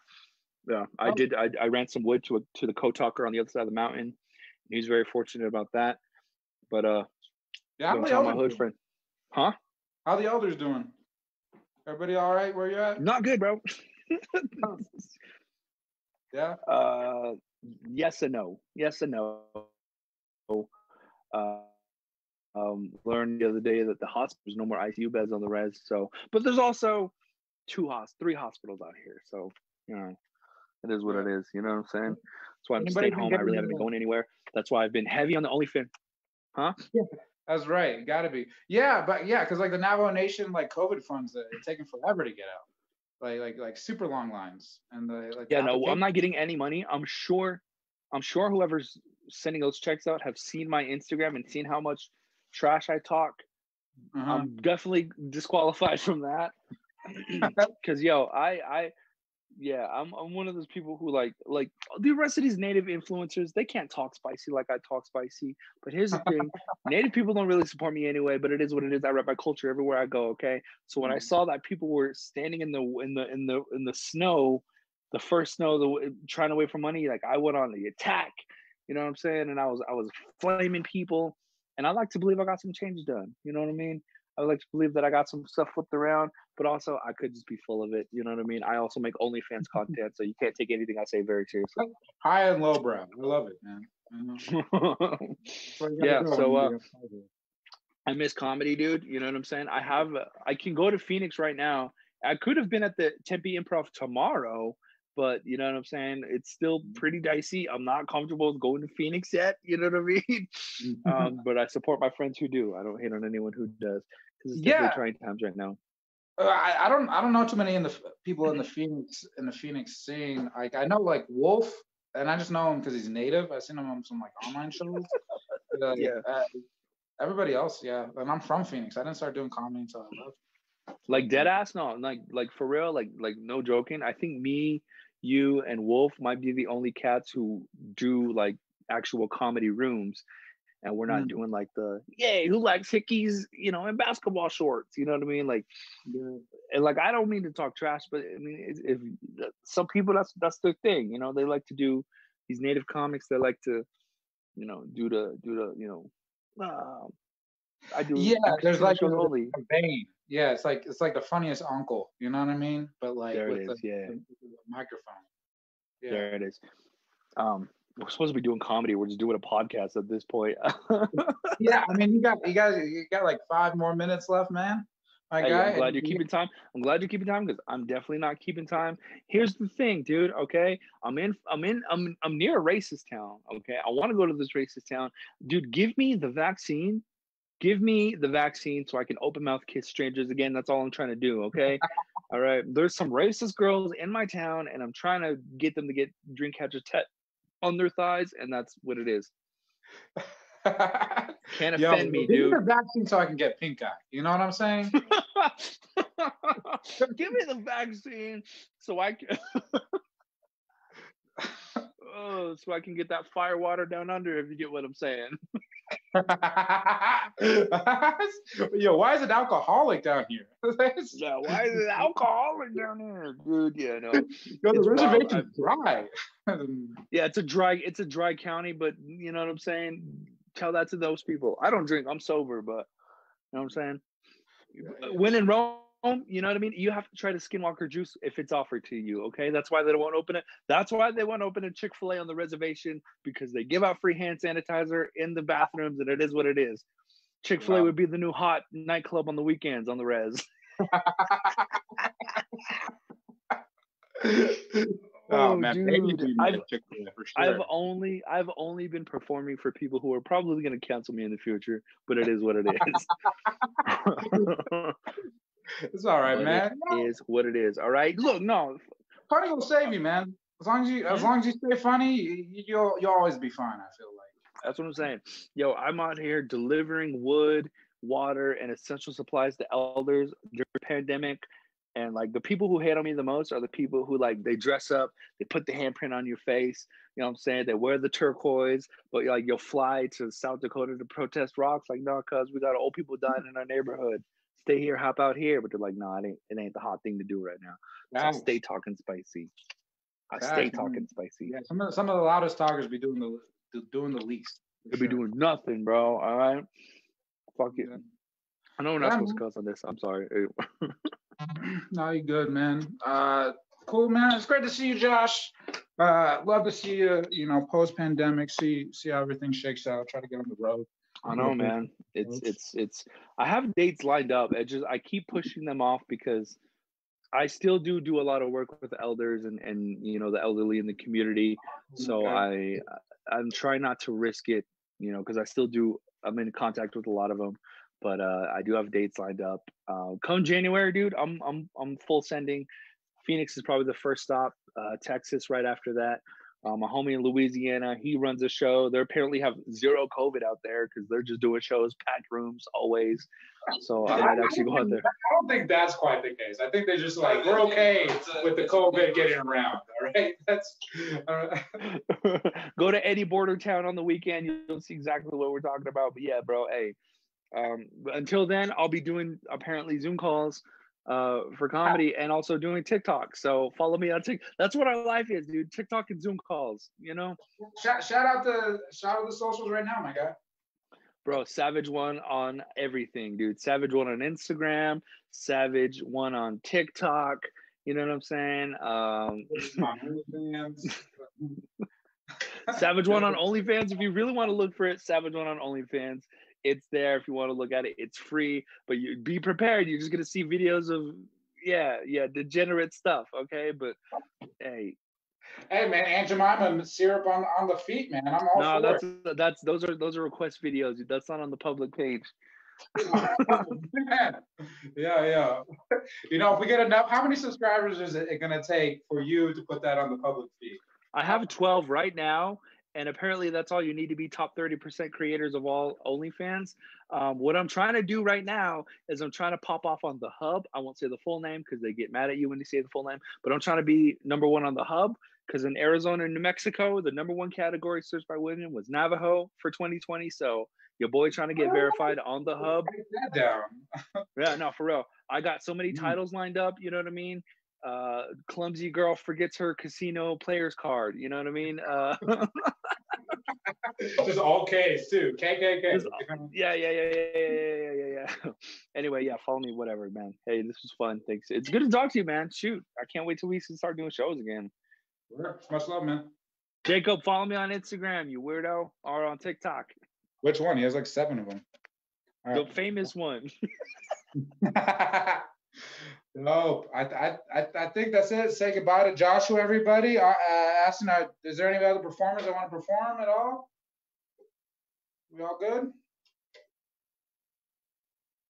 Yeah, I Oh. did. I, I ran some wood to a, to the co-talker on the other side of the mountain. He's very fortunate about that. But uh, Yeah, how the my hood doing? friend, huh? How the elders doing? Everybody all right where you at? Not good, bro. Yeah. uh, yes and no. Yes and no. Uh, um, learned the other day that the hospital there's no more ICU beds on the res. So, but there's also two hos, three hospitals out here. So, you know, it is what it is. You know what I'm saying? That's why I'm Anybody staying home. I really haven't been going anywhere. That's why I've been heavy on the OnlyFans. Huh? Yeah. That's right. Got to be. Yeah, but yeah, because like the Navajo Nation like COVID funds, uh, it's taking forever to get out. Like like like super long lines and the like. Yeah, the no, I'm not getting any money. I'm sure, I'm sure whoever's sending those checks out have seen my Instagram and seen how much trash I talk. Uh-huh. I'm definitely disqualified from that. Cause yo, I I yeah, I'm I'm one of those people who like like the rest of these native influencers, they can't talk spicy like I talk spicy. But here's the thing, native people don't really support me anyway, but it is what it is. I rep my culture everywhere I go, okay? So when I mm-hmm. saw that people were standing in the in the in the in the snow, the first snow, the trying to wait for money, like I went on the attack, you know what I'm saying? And I was I was flaming people. And I like to believe I got some change done. You know what I mean? I like to believe that I got some stuff flipped around, but also I could just be full of it. You know what I mean? I also make OnlyFans content, so you can't take anything I say very seriously. high and low bro. I love it, man. I know. That's where you gotta yeah. So uh, you get excited. I miss comedy, dude. You know what I'm saying? I have I can go to Phoenix right now. I could have been at the Tempe Improv tomorrow, but you know what I'm saying? It's still pretty dicey. I'm not comfortable with going to Phoenix yet. You know what I mean? um, but I support my friends who do. I don't hate on anyone who does because it's definitely trying times right now. Uh, I, I don't I don't know too many in the people in the Phoenix in the Phoenix scene. Like I know like Wolf, and I just know him because he's native. I've seen him on some like online shows. But, uh, Yeah. uh, everybody else, yeah. And I'm from Phoenix. I didn't start doing comedy until I left. Like dead ass, no, like like for real, like like no joking. I think me, you, and Wolf might be the only cats who do like actual comedy rooms, and we're not Mm. doing like the yay who likes hickeys, you know, in basketball shorts. You know what I mean? Like, yeah. and like I don't mean to talk trash, but I mean it's, if some people that's that's their thing. You know, they like to do these native comics. They like to, you know, do the do the you know. Uh, I do Yeah, there's like a, only. vein. Yeah, it's like it's like the funniest uncle. You know what I mean? But like There with it the, yeah. the microphone. Yeah. There it is. Um, we're supposed to be doing comedy. We're just doing a podcast at this point. Yeah, I mean you got you guys you got like five more minutes left, man. My Hey, guy. I'm glad you're keeping time. I'm glad you're keeping time because I'm definitely not keeping time. Here's the thing, dude. Okay, I'm in. I'm in. I'm. I'm near a racist town. Okay, I want to go to this racist town, dude. Give me the vaccine. Give me the vaccine so I can open mouth kiss strangers again. That's all I'm trying to do. Okay. all right. There's some racist girls in my town, and I'm trying to get them to get dream catcher tet on their thighs, and that's what it is. Can't Yo, offend me, dude. give dude. the vaccine so I can get pink eye. You know what I'm saying? Give me the vaccine so I can. oh, so I can get that fire water down under. If you get what I'm saying. Yo, why is it alcoholic down here? yeah, why is it alcoholic down here, dude? Yeah, no. Yo, the reservation's dry. Yeah, it's a dry. It's a dry county, but you know what I'm saying. Tell that to those people. I don't drink. I'm sober, but you know what I'm saying. When in Rome, you know what I mean. You have to try the Skinwalker juice if it's offered to you. Okay, that's why they don't want to open it. That's why they won't open a Chick Fil A on the reservation because they give out free hand sanitizer in the bathrooms, and it is what it is. Chick Fil A Wow. would be the new hot nightclub on the weekends on the res. oh man, dude, I've- made I've only I've only been performing for people who are probably going to cancel me in the future, but it is what it is. It's all right, But man. It is what it is. All right. Look, no, Funny will save you, man. As long as you, as mm-hmm. long as you stay funny, you, you'll you'll always be fine. I feel like. that's what I'm saying. Yo, I'm out here delivering wood, water, and essential supplies to elders during the pandemic. And like the people who hate on me the most are the people who like they dress up, they put the handprint on your face. You know what I'm saying? They wear the turquoise, but like you'll fly to South Dakota to protest rocks. Like, no, cuz we got old people dying in our neighborhood. Stay here, hop out here. But they're like, no, it ain't it ain't the hot thing to do right now. So I stay talking spicy. I stay talking spicy. Yeah, some of the, some of the loudest talkers be doing the doing the least. for They'll be doing nothing, bro. All right. Fuck it. Yeah. I know we're not Yeah, supposed to cuss on this. I'm sorry. No, you good, man. Uh, cool, man. It's great to see you, Josh. Uh, love to see you. You know, post pandemic, see see how everything shakes out. Try to get on the road. I know, man. It's it's it's. I have dates lined up. I just I keep pushing them off because I still do do a lot of work with the elders and and you know the elderly in the community. So I I'm trying not to risk it, you know, because I still do I'm in contact with a lot of them, but uh, I do have dates lined up. Uh, come January, dude, I'm I'm I'm full sending. Phoenix is probably the first stop. Uh, Texas right after that. Um, a homie in Louisiana, he runs a show. They apparently have zero COVID out there because they're just doing shows, packed rooms always. So I might actually go out there. I don't think that's quite the case. I think they're just like we're okay with the COVID getting around. All right, that's. All right. go to any border town on the weekend. You'll see exactly what we're talking about. But yeah, bro, hey. Um, until then, I'll be doing apparently Zoom calls uh, for comedy and also doing TikTok. So follow me on TikTok. That's what our life is, dude. TikTok and Zoom calls. You know. Shout, shout out the shout out the socials right now, my guy. Bro, Savage One on everything, dude. Savage One on Instagram, Savage One on TikTok. You know what I'm saying? Um, Savage One on OnlyFans. If you really want to look for it, Savage One on OnlyFans. It's there if you want to look at it. It's free, but you be prepared. You're just gonna see videos of yeah, yeah, degenerate stuff. Okay, but hey, Hey man, Aunt Jemima syrup on on the feet, man. I'm all no, for that's it. that's those are those are request videos. That's not on the public page. Yeah, yeah. You know, if we get enough, how many subscribers is it gonna take for you to put that on the public feed? I have 12 right now, and apparently that's all you need to be top 30% creators of all OnlyFans. Um, what I'm trying to do right now is I'm trying to pop off on the hub. I won't say the full name because they get mad at you when you say the full name, but I'm trying to be number one on the hub because in Arizona and New Mexico, the number one category searched by women was Navajo for 2020. So your boy trying to get verified on the hub. Write that down. Yeah, no, for real. I got so many Mm. titles lined up. You know what I mean? Uh, clumsy girl forgets her casino players card. You know what I mean? Uh, Just all K's too. KKK. Just- yeah, yeah, yeah, yeah, yeah, yeah, yeah, yeah. anyway, yeah, follow me, whatever, man. Hey, this was fun. Thanks. It's good to talk to you, man. Shoot, I can't wait till we can start doing shows again. Much love, man. Jacob, follow me on Instagram, you weirdo, or on TikTok, Which one? He has like seven of them. The famous one. right. no, I, I I I think that's it. Say goodbye to Joshua, everybody. Uh, uh, asking, uh, is there any other performers that want to perform at all? We all good?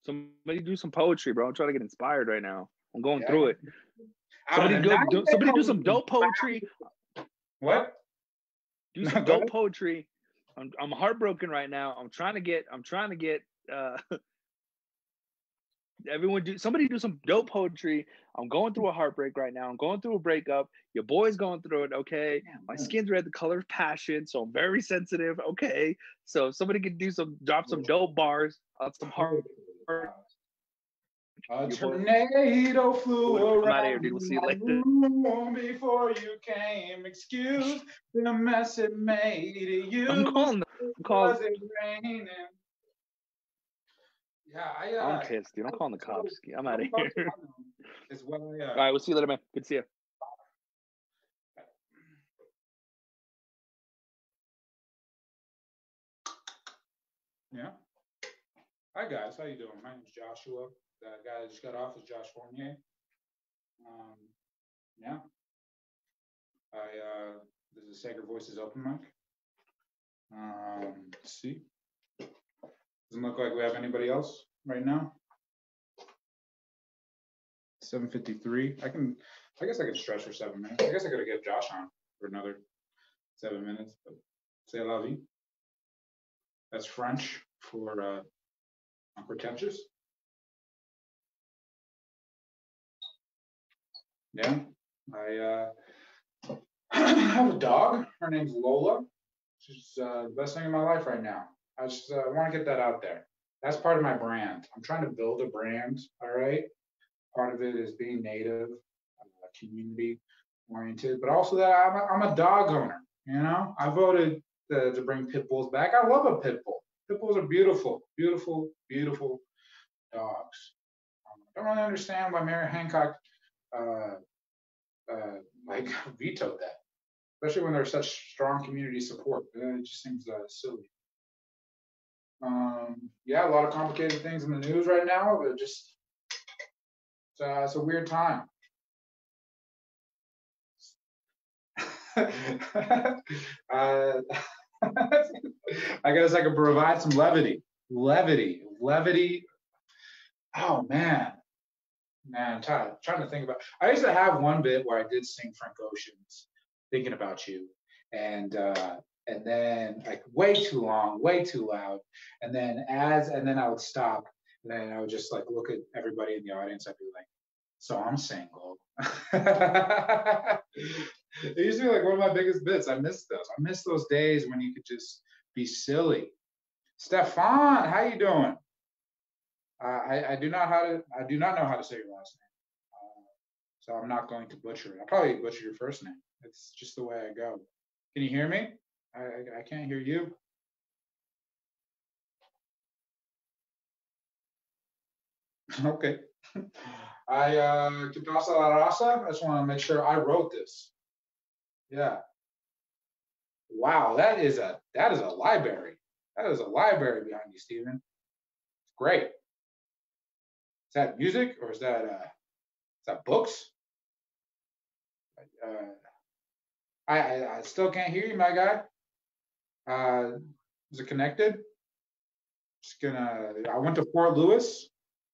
Somebody do some poetry, bro. I'm trying to get inspired right now. I'm going Yeah. through it. Somebody go. Do, somebody do some dope poetry. What? Do some dope poetry. I'm I'm heartbroken right now. I'm trying to get. I'm trying to get. uh Everyone do somebody do some dope poetry. I'm going through a heartbreak right now. I'm going through a breakup. Your boy's going through it. Okay. My skin's red, the color of passion. So I'm very sensitive. Okay. So if somebody can do some drop some dope bars on some heart. A tornado flew around here, dude. We'll see you later. before you came. Excuse the mess it made of you. I'm calling. I'm calling. Was it raining? Yeah, I. Uh, I'm pissed, dude. I'm calling the cops. I'm out of here. As well, yeah. All right, we'll see you later, man. Good to see you. Yeah. Hi guys, how you doing? My name's Joshua. The guy that just got off is Josh Fournier. Um, yeah. I uh, this is Sacred Voices open mic. Um, let's see. Doesn't look like we have anybody else right now. 753. I can I guess I could stretch for seven minutes. I guess I could get Josh on for another seven minutes, but c'est la vie. That's French for uh, unpretentious. Yeah, I uh, have a dog. Her name's Lola. She's uh, the best thing in my life right now. I just uh, want to get that out there. That's part of my brand. I'm trying to build a brand. All right. Part of it is being native, uh, community oriented, but also that I'm a, I'm a dog owner. You know, I voted to, to bring pit bulls back. I love a pit bull. Pit bulls are beautiful, beautiful, beautiful dogs. Um, I don't really understand why Mayor Hancock uh, uh, like vetoed that, especially when there's such strong community support. Uh, It just seems uh, silly. Um, yeah, a lot of complicated things in the news right now, but just it's, uh, it's a weird time. uh, I guess I could provide some levity. Levity. Levity. Oh man. Man, I'm trying, trying to think about I used to have one bit where I did sing Frank Ocean's thinking about you. And uh and then like way too long, way too loud. And then as and then I would stop and then I would just like look at everybody in the audience. I'd be like, so I'm single. it used to be like one of my biggest bits. I miss those. I miss those days when you could just be silly. Stefan, how you doing? Uh, I, I do not how to I do not know how to say your last name, uh, so I'm not going to butcher it. I'll probably butcher your first name. It's just the way I go. Can you hear me? I I, can't hear you. Okay. I uh, la raza? I just want to make sure I wrote this. Yeah. Wow, that is a that is a library. That is a library behind you, Stephen. Great. Is that music or is that uh, is that books? Uh, I, I I still can't hear you, my guy. Uh, is it connected? Just gonna. I went to Fort Lewis.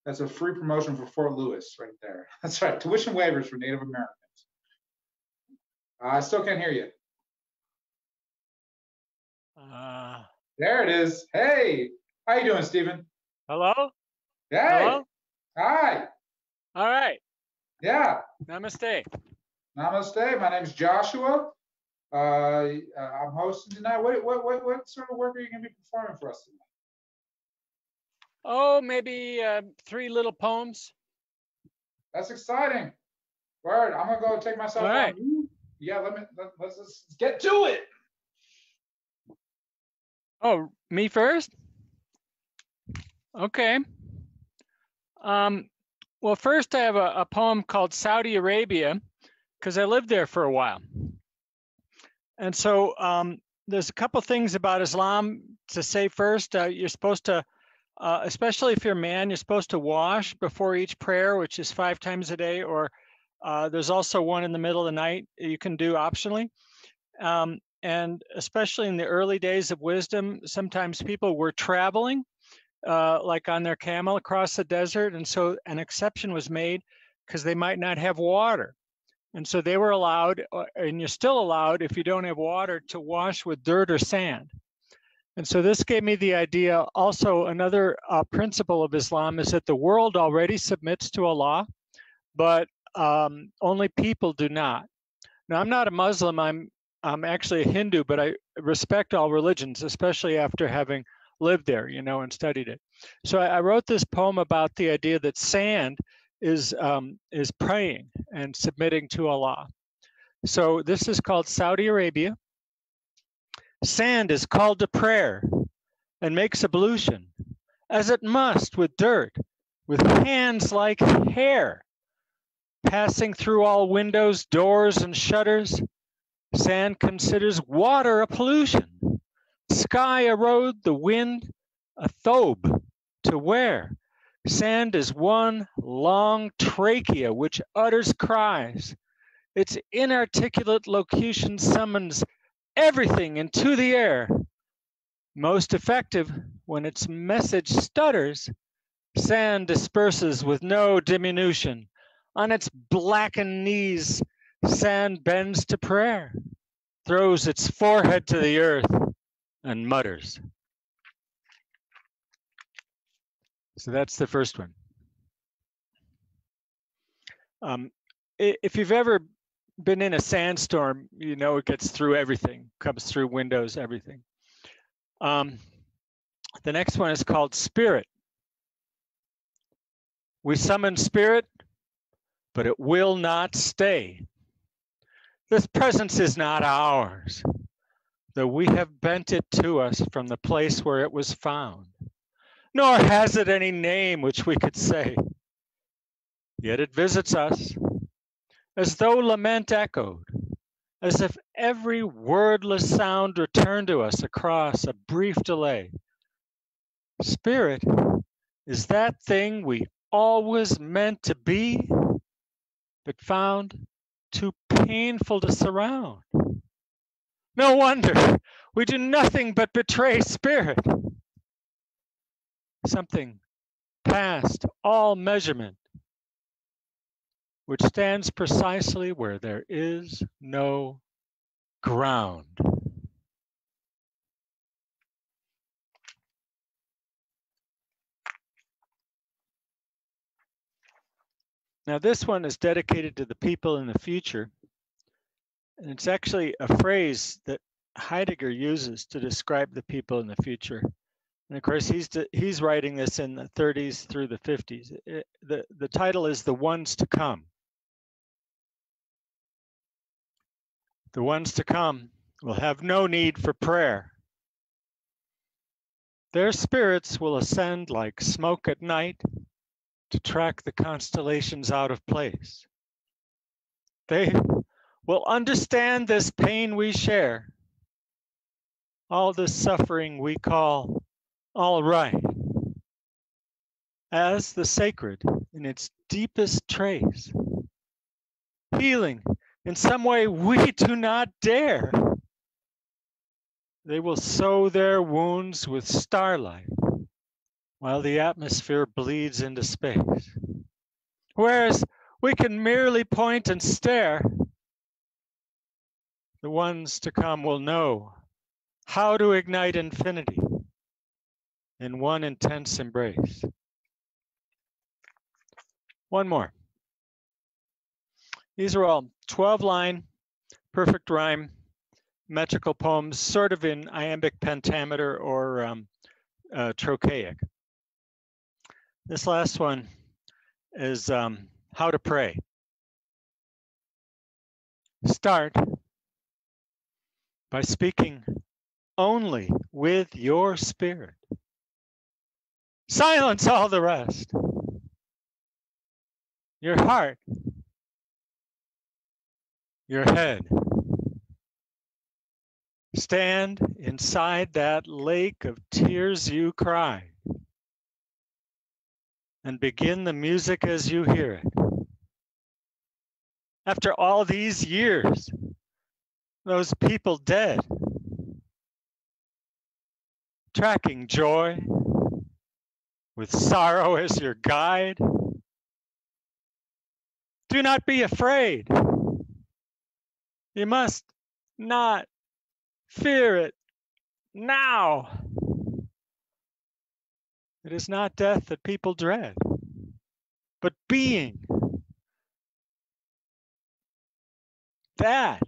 That's a free promotion for Fort Lewis right there. That's right. Tuition waivers for Native Americans. I still can't hear you. Uh, There it is. Hey, how you doing, Stephen? hello? Hey. Hello? Hi. All right. Yeah. Namaste. Namaste. My name's Joshua. Uh, uh, I'm hosting tonight. What, what, what, what sort of work are you going to be performing for us tonight? Oh, maybe uh, three little poems. That's exciting. Word. I'm gonna go take myself All right. Yeah. Let me. Let, let's just get to it. Oh, me first? Okay. Um, well, first I have a, a poem called Saudi Arabia because I lived there for a while. And so um, there's a couple things about Islam to say first. Uh, you're supposed to, uh, especially if you're a man, you're supposed to wash before each prayer, which is five times a day, or uh, there's also one in the middle of the night you can do optionally. Um, and especially in the early days of wisdom, sometimes people were traveling, uh, like on their camel across the desert. And so an exception was made because they might not have water. And so they were allowed, uh, and you're still allowed if you don't have water, to wash with dirt or sand. And so this gave me the idea. Also, another uh, principle of Islam is that the world already submits to Allah, but um, only people do not. Now, I'm not a Muslim. I'm I'm actually a Hindu, but I respect all religions, especially after having lived there, you know, and studied it. So I, I wrote this poem about the idea that sand is um, is praying and submitting to Allah. So this is called Saudi Arabia. Sand is called to prayer and makes ablution, as it must with dirt, with hands like hair, passing through all windows, doors, and shutters. Sand considers water a pollution, sky a road, the wind a thobe to wear. Sand is one long trachea which utters cries. Its inarticulate locution summons everything into the air. Most effective when its message stutters, sand disperses with no diminution. On its blackened knees, sand bends to prayer, throws its forehead to the earth, and mutters. So that's the first one. Um, if you've ever been in a sandstorm, you know it gets through everything, comes through windows, everything. Um, the next one is called Spirit. We summon Spirit, but it will not stay. This presence is not ours, though we have bent it to us from the place where it was found. Nor has it any name which we could say. Yet it visits us, as though lament echoed, as if every wordless sound returned to us across a brief delay. Spirit is that thing we always meant to be, but found too painful to surround. No wonder we do nothing but betray spirit. Something past all measurement, which stands precisely where there is no ground. Now, this one is dedicated to the people in the future. And it's actually a phrase that Heidegger uses to describe the people in the future. And of course, he's he's writing this in the 30s through the 50s. It, the, the title is The Ones to Come. The ones to come will have no need for prayer. Their spirits will ascend like smoke at night to track the constellations out of place. They will understand this pain we share, all this suffering we call all right, as the sacred in its deepest trace, healing in some way we do not dare. They will sow their wounds with starlight while the atmosphere bleeds into space. Whereas we can merely point and stare, the ones to come will know how to ignite infinity in one intense embrace. One more. These are all 12 line, perfect rhyme, metrical poems, sort of in iambic pentameter or um, uh, trochaic. This last one is um, how to pray. Start by speaking only with your spirit. Silence all the rest. Your heart, your head. Stand inside that lake of tears you cry and begin the music as you hear it. After all these years, those people dead, tracking joy with sorrow as your guide. Do not be afraid. You must not fear it now. It is not death that people dread, but being. That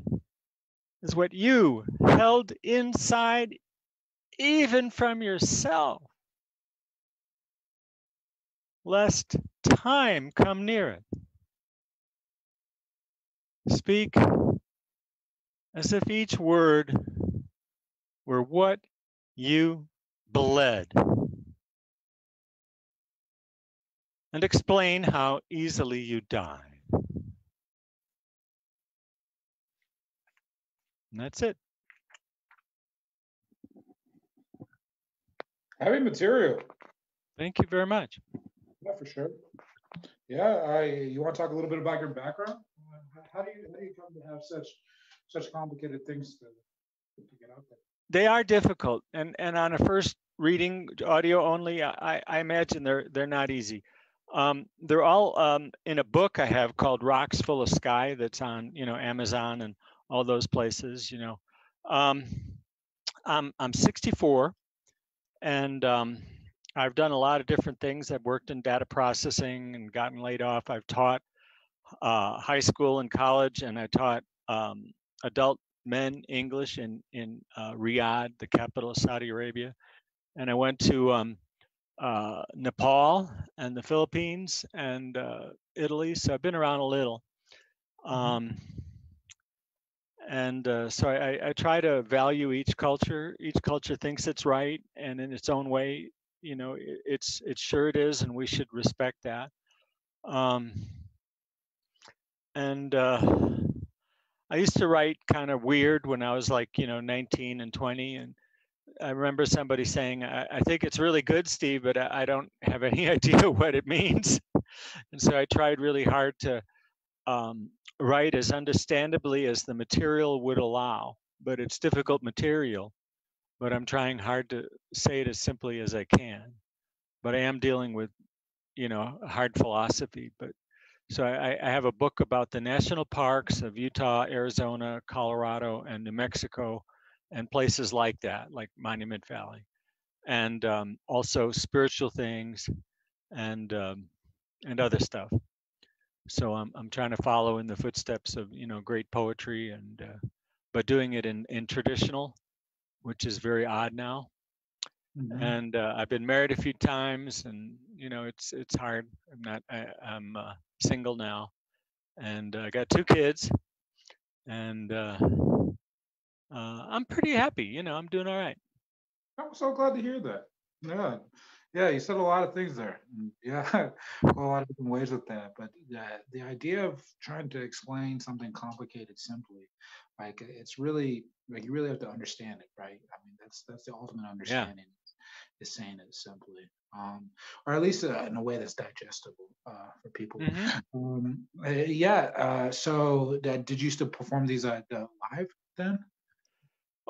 is what you held inside, even from yourself, lest time come near it. Speak as if each word were what you bled. and explain how easily you die. And that's it. Heavy material. Thank you very much. Yeah, for sure. Yeah, I. You want to talk a little bit about your background? How do you how do you come to have such such complicated things to, to get out there? They are difficult, and and on a first reading, audio only, I I imagine they're they're not easy. Um, they're all um, in a book I have called Rocks Full of Sky that's on, you know, Amazon and all those places, you know. Um, I'm, I'm 64 and um, I've done a lot of different things. I've worked in data processing and gotten laid off. I've taught uh, high school and college and I taught um, adult men English in, in uh, Riyadh, the capital of Saudi Arabia. And I went to um, uh, Nepal and the Philippines and uh, Italy. So I've been around a little. Mm-hmm. Um, and uh, so I, I, try to value each culture. Each culture thinks it's right, and in its own way, you know, it, it's it sure it is, and we should respect that. Um, and uh, I used to write kind of weird when I was like, you know, 19 and 20, and I remember somebody saying, I, I think it's really good, Steve, but I, I, don't have any idea what it means. and so I tried really hard to um, write as understandably as the material would allow. but it's difficult material. But I'm trying hard to say it as simply as I can. But I am dealing with, you know, hard philosophy. But so I, I have a book about the national parks of Utah, Arizona, Colorado, and New Mexico, and places like that, like Monument Valley, and um, also spiritual things and um, and other stuff. So I'm I'm trying to follow in the footsteps of you know great poetry and uh, but doing it in in traditional, which is very odd now. Mhm. And uh, I've been married a few times, and you know it's it's hard. I'm not I, I'm uh, single now, and I got two kids, and uh, uh, I'm pretty happy. You know, I'm doing all right. I'm so glad to hear that. Yeah. Yeah, you said a lot of things there. Yeah, a lot of different ways with that. But yeah, the idea of trying to explain something complicated simply, like it's really like you really have to understand it, right? I mean, that's that's the ultimate understanding yeah. is saying it simply, um, or at least uh, in a way that's digestible uh, for people. Mhm. Um, uh, yeah. Uh, so, uh, did you still perform these uh, uh, live then?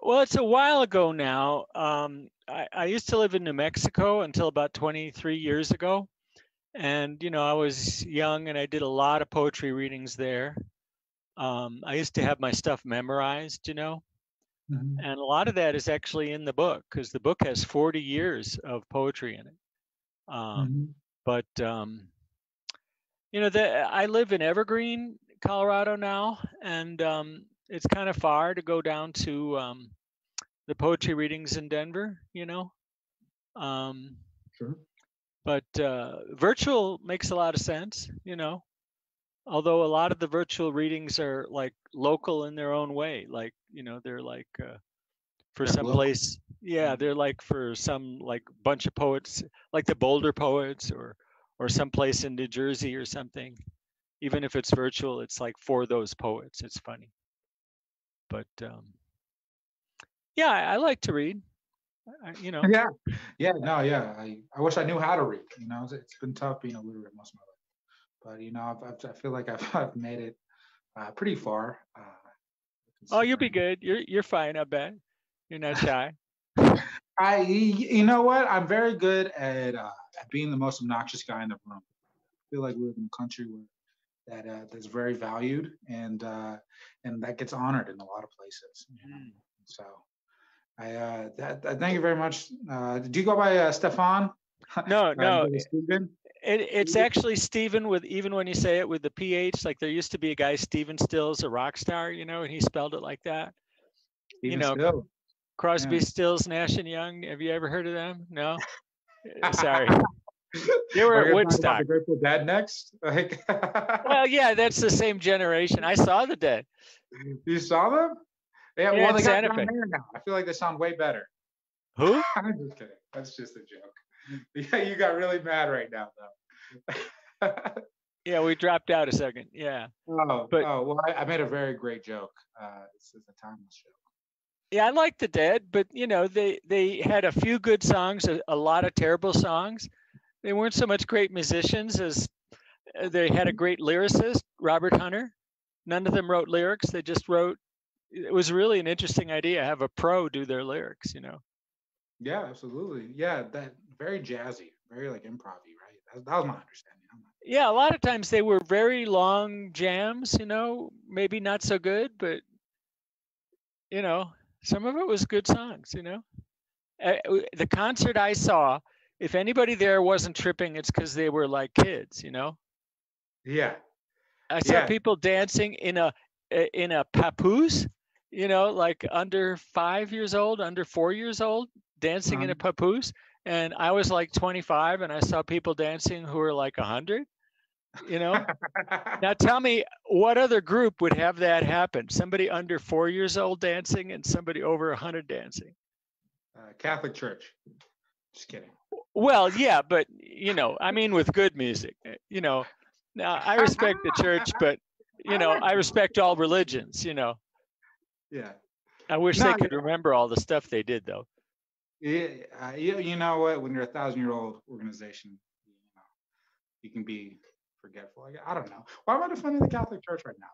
Well, it's a while ago now. Um, I, I used to live in New Mexico until about 23 years ago. And, you know, I was young and I did a lot of poetry readings there. Um, I used to have my stuff memorized, you know, Mhm. and a lot of that is actually in the book because the book has 40 years of poetry in it. Um, Mhm. but, um, you know, the, I live in Evergreen, Colorado now, and um, it's kind of far to go down to um, the poetry readings in Denver, you know. Um, Sure. but uh, virtual makes a lot of sense, you know. Although a lot of the virtual readings are like local in their own way, like you know, they're like uh, for some local. place, yeah, they're like for some like bunch of poets, like the Boulder poets, or or someplace in New Jersey or something. Even if it's virtual, it's like for those poets. It's funny, but um, yeah, I, I like to read. I, you know, Yeah, yeah, no, yeah. I, I wish I knew how to read. You know, it's, it's been tough being illiterate most of my life, but you know, I've, I've, I feel like I've, I've made it uh, pretty far. Uh, oh, you'll be good. You're you're fine. I bet you're not shy. I, you know what? I'm very good at, uh, at being the most obnoxious guy in the room. I feel like we live in a country where that uh, that's very valued and uh, and that gets honored in a lot of places. You know? So, I uh, that, that- thank you very much. Uh, do you go by uh, Stefan? No, Uh, no. you Stephen? It, it's actually Stephen with even when you say it with the ph. Like there used to be a guy Stephen Stills, a rock star, you know, and he spelled it like that. you Stephen know, Stills. Crosby, Yeah. Stills, Nash and Young. Have you ever heard of them? No. Uh, Sorry. They were we at gonna talk about Woodstock. The Grateful Dead next. Like, Well, yeah, that's the same generation. I saw the Dead. you saw them? Yeah, Yeah, well, they got Fe. now. I feel like they sound way better. Who? I'm just kidding. That's just a joke. Yeah, you got really mad right now, though. Yeah, we dropped out a second. Yeah. Oh, But- oh well, I, I made a very great joke. Uh, it's, it's a timeless joke. Yeah, I like the Dead, but you know, they they had a few good songs, a, a lot of terrible songs. They weren't so much great musicians as uh, they had a great lyricist, Robert Hunter. None of them wrote lyrics. They just wrote. It was really an interesting idea. Have a pro do their lyrics. You know. Yeah, absolutely. Yeah, that very jazzy, very like improv-y, right? That, that was my understanding. Yeah, a lot of times they were very long jams. You know, maybe not so good, but you know, some of it was good songs. You know, Uh, the concert I saw, if anybody there wasn't tripping, it's because they were like kids. You know, Yeah, I saw Yeah. people dancing in a in a papoose. You know, like under five years old, under four years old, dancing in a Uh-huh. papoose. And I was like 25, and I saw people dancing who were like a 100. You know, now tell me what other group would have that happen? Somebody under four years old dancing and somebody over 100 dancing. uh, Catholic Church. Just kidding. Well, yeah, but you know, I mean, with good music, eh, you know. Now I respect the church, but you know, I respect all religions. You know, Yeah. I wish No, they could remember all the stuff they did, though. Yeah, uh, you, you know what? When you're a thousand year old organization, you know, you can be forgetful. Like, I don't know. Why am I defending the Catholic Church right now?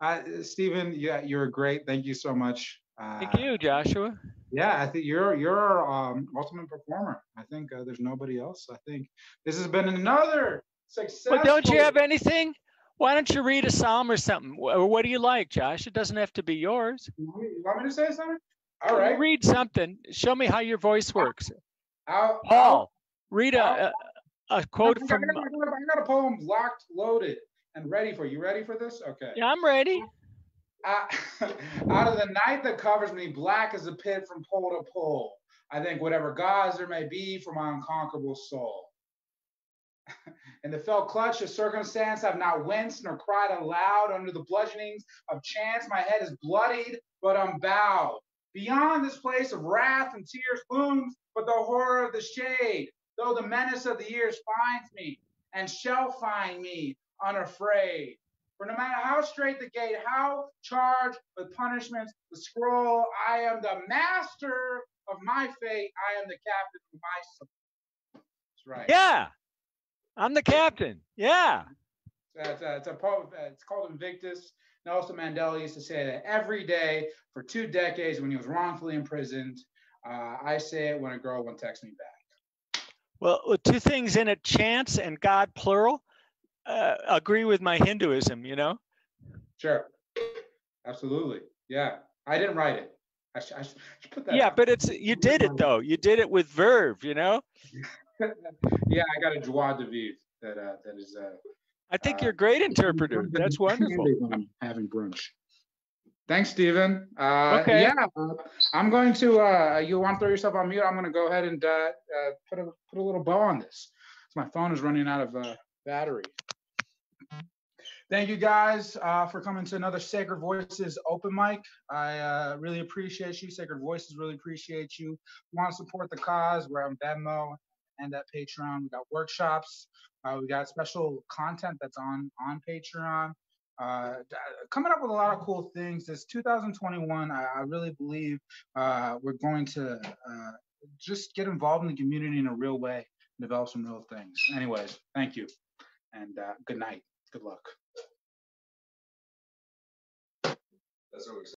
Uh, Stephen, yeah, you're great. Thank you so much Thank you, Joshua. Yeah, I think you're you're our um, ultimate performer. I think uh, there's nobody else. I think this has been another successful. But don't you have anything? Why don't you read a psalm or something? Or what do you like, Josh? It doesn't have to be yours. You want me to say something? All right. Read something. Show me how your voice works. I'll, Paul, read a, a, a quote I from. got, I got a poem locked, loaded, and ready for you. Ready for this? Okay. Yeah, I'm ready. Out of the night that covers me, black as a pit from pole to pole. I think whatever gods there may be for my unconquerable soul. In the fell clutch of circumstance, I've not winced nor cried aloud under the bludgeonings of chance. My head is bloodied, but I'm bowed. Beyond this place of wrath and tears looms, but the horror of the shade, though the menace of the years finds me and shall find me unafraid. For no matter how straight the gate, how charged with punishments the scroll, I am the master of my fate. I am the captain of my soul. That's right. Yeah, I'm the captain. Yeah. It's, uh, a, uh, it's, a, po- uh, it's called Invictus. Nelson Mandela used to say that every day for two decades when he was wrongfully imprisoned. Uh, I say it when a girl won't text me back. Well, two things in it, chance and God plural. Uh, agree with my Hinduism, you know? Sure. Absolutely. Yeah. I didn't write it. I, sh- I should put that. Yeah, out. but it's you did it though. You did it with verve, you know? yeah, I got a joie de vivre that uh, that is. Uh, I think you're a great interpreter. That's wonderful. I'm having brunch. Thanks, Stephen. Uh, Okay. Yeah, uh, I'm going to. Uh, you want to throw yourself on mute? I'm going to go ahead and uh, uh, put a put a little bow on this. My phone is running out of uh, battery. Thank you guys uh, for coming to another Sacred Voices open mic. I uh, really appreciate you. Sacred Voices really appreciate you. Want to support the cause? We're on Venmo and at Patreon. We got workshops. Uh, we got special content that's on on Patreon. Uh, coming up with a lot of cool things. This 2021, I, I really believe uh, we're going to uh, just get involved in the community in a real way, and develop some real things. Anyways, thank you, and uh, good night. Good luck. That's what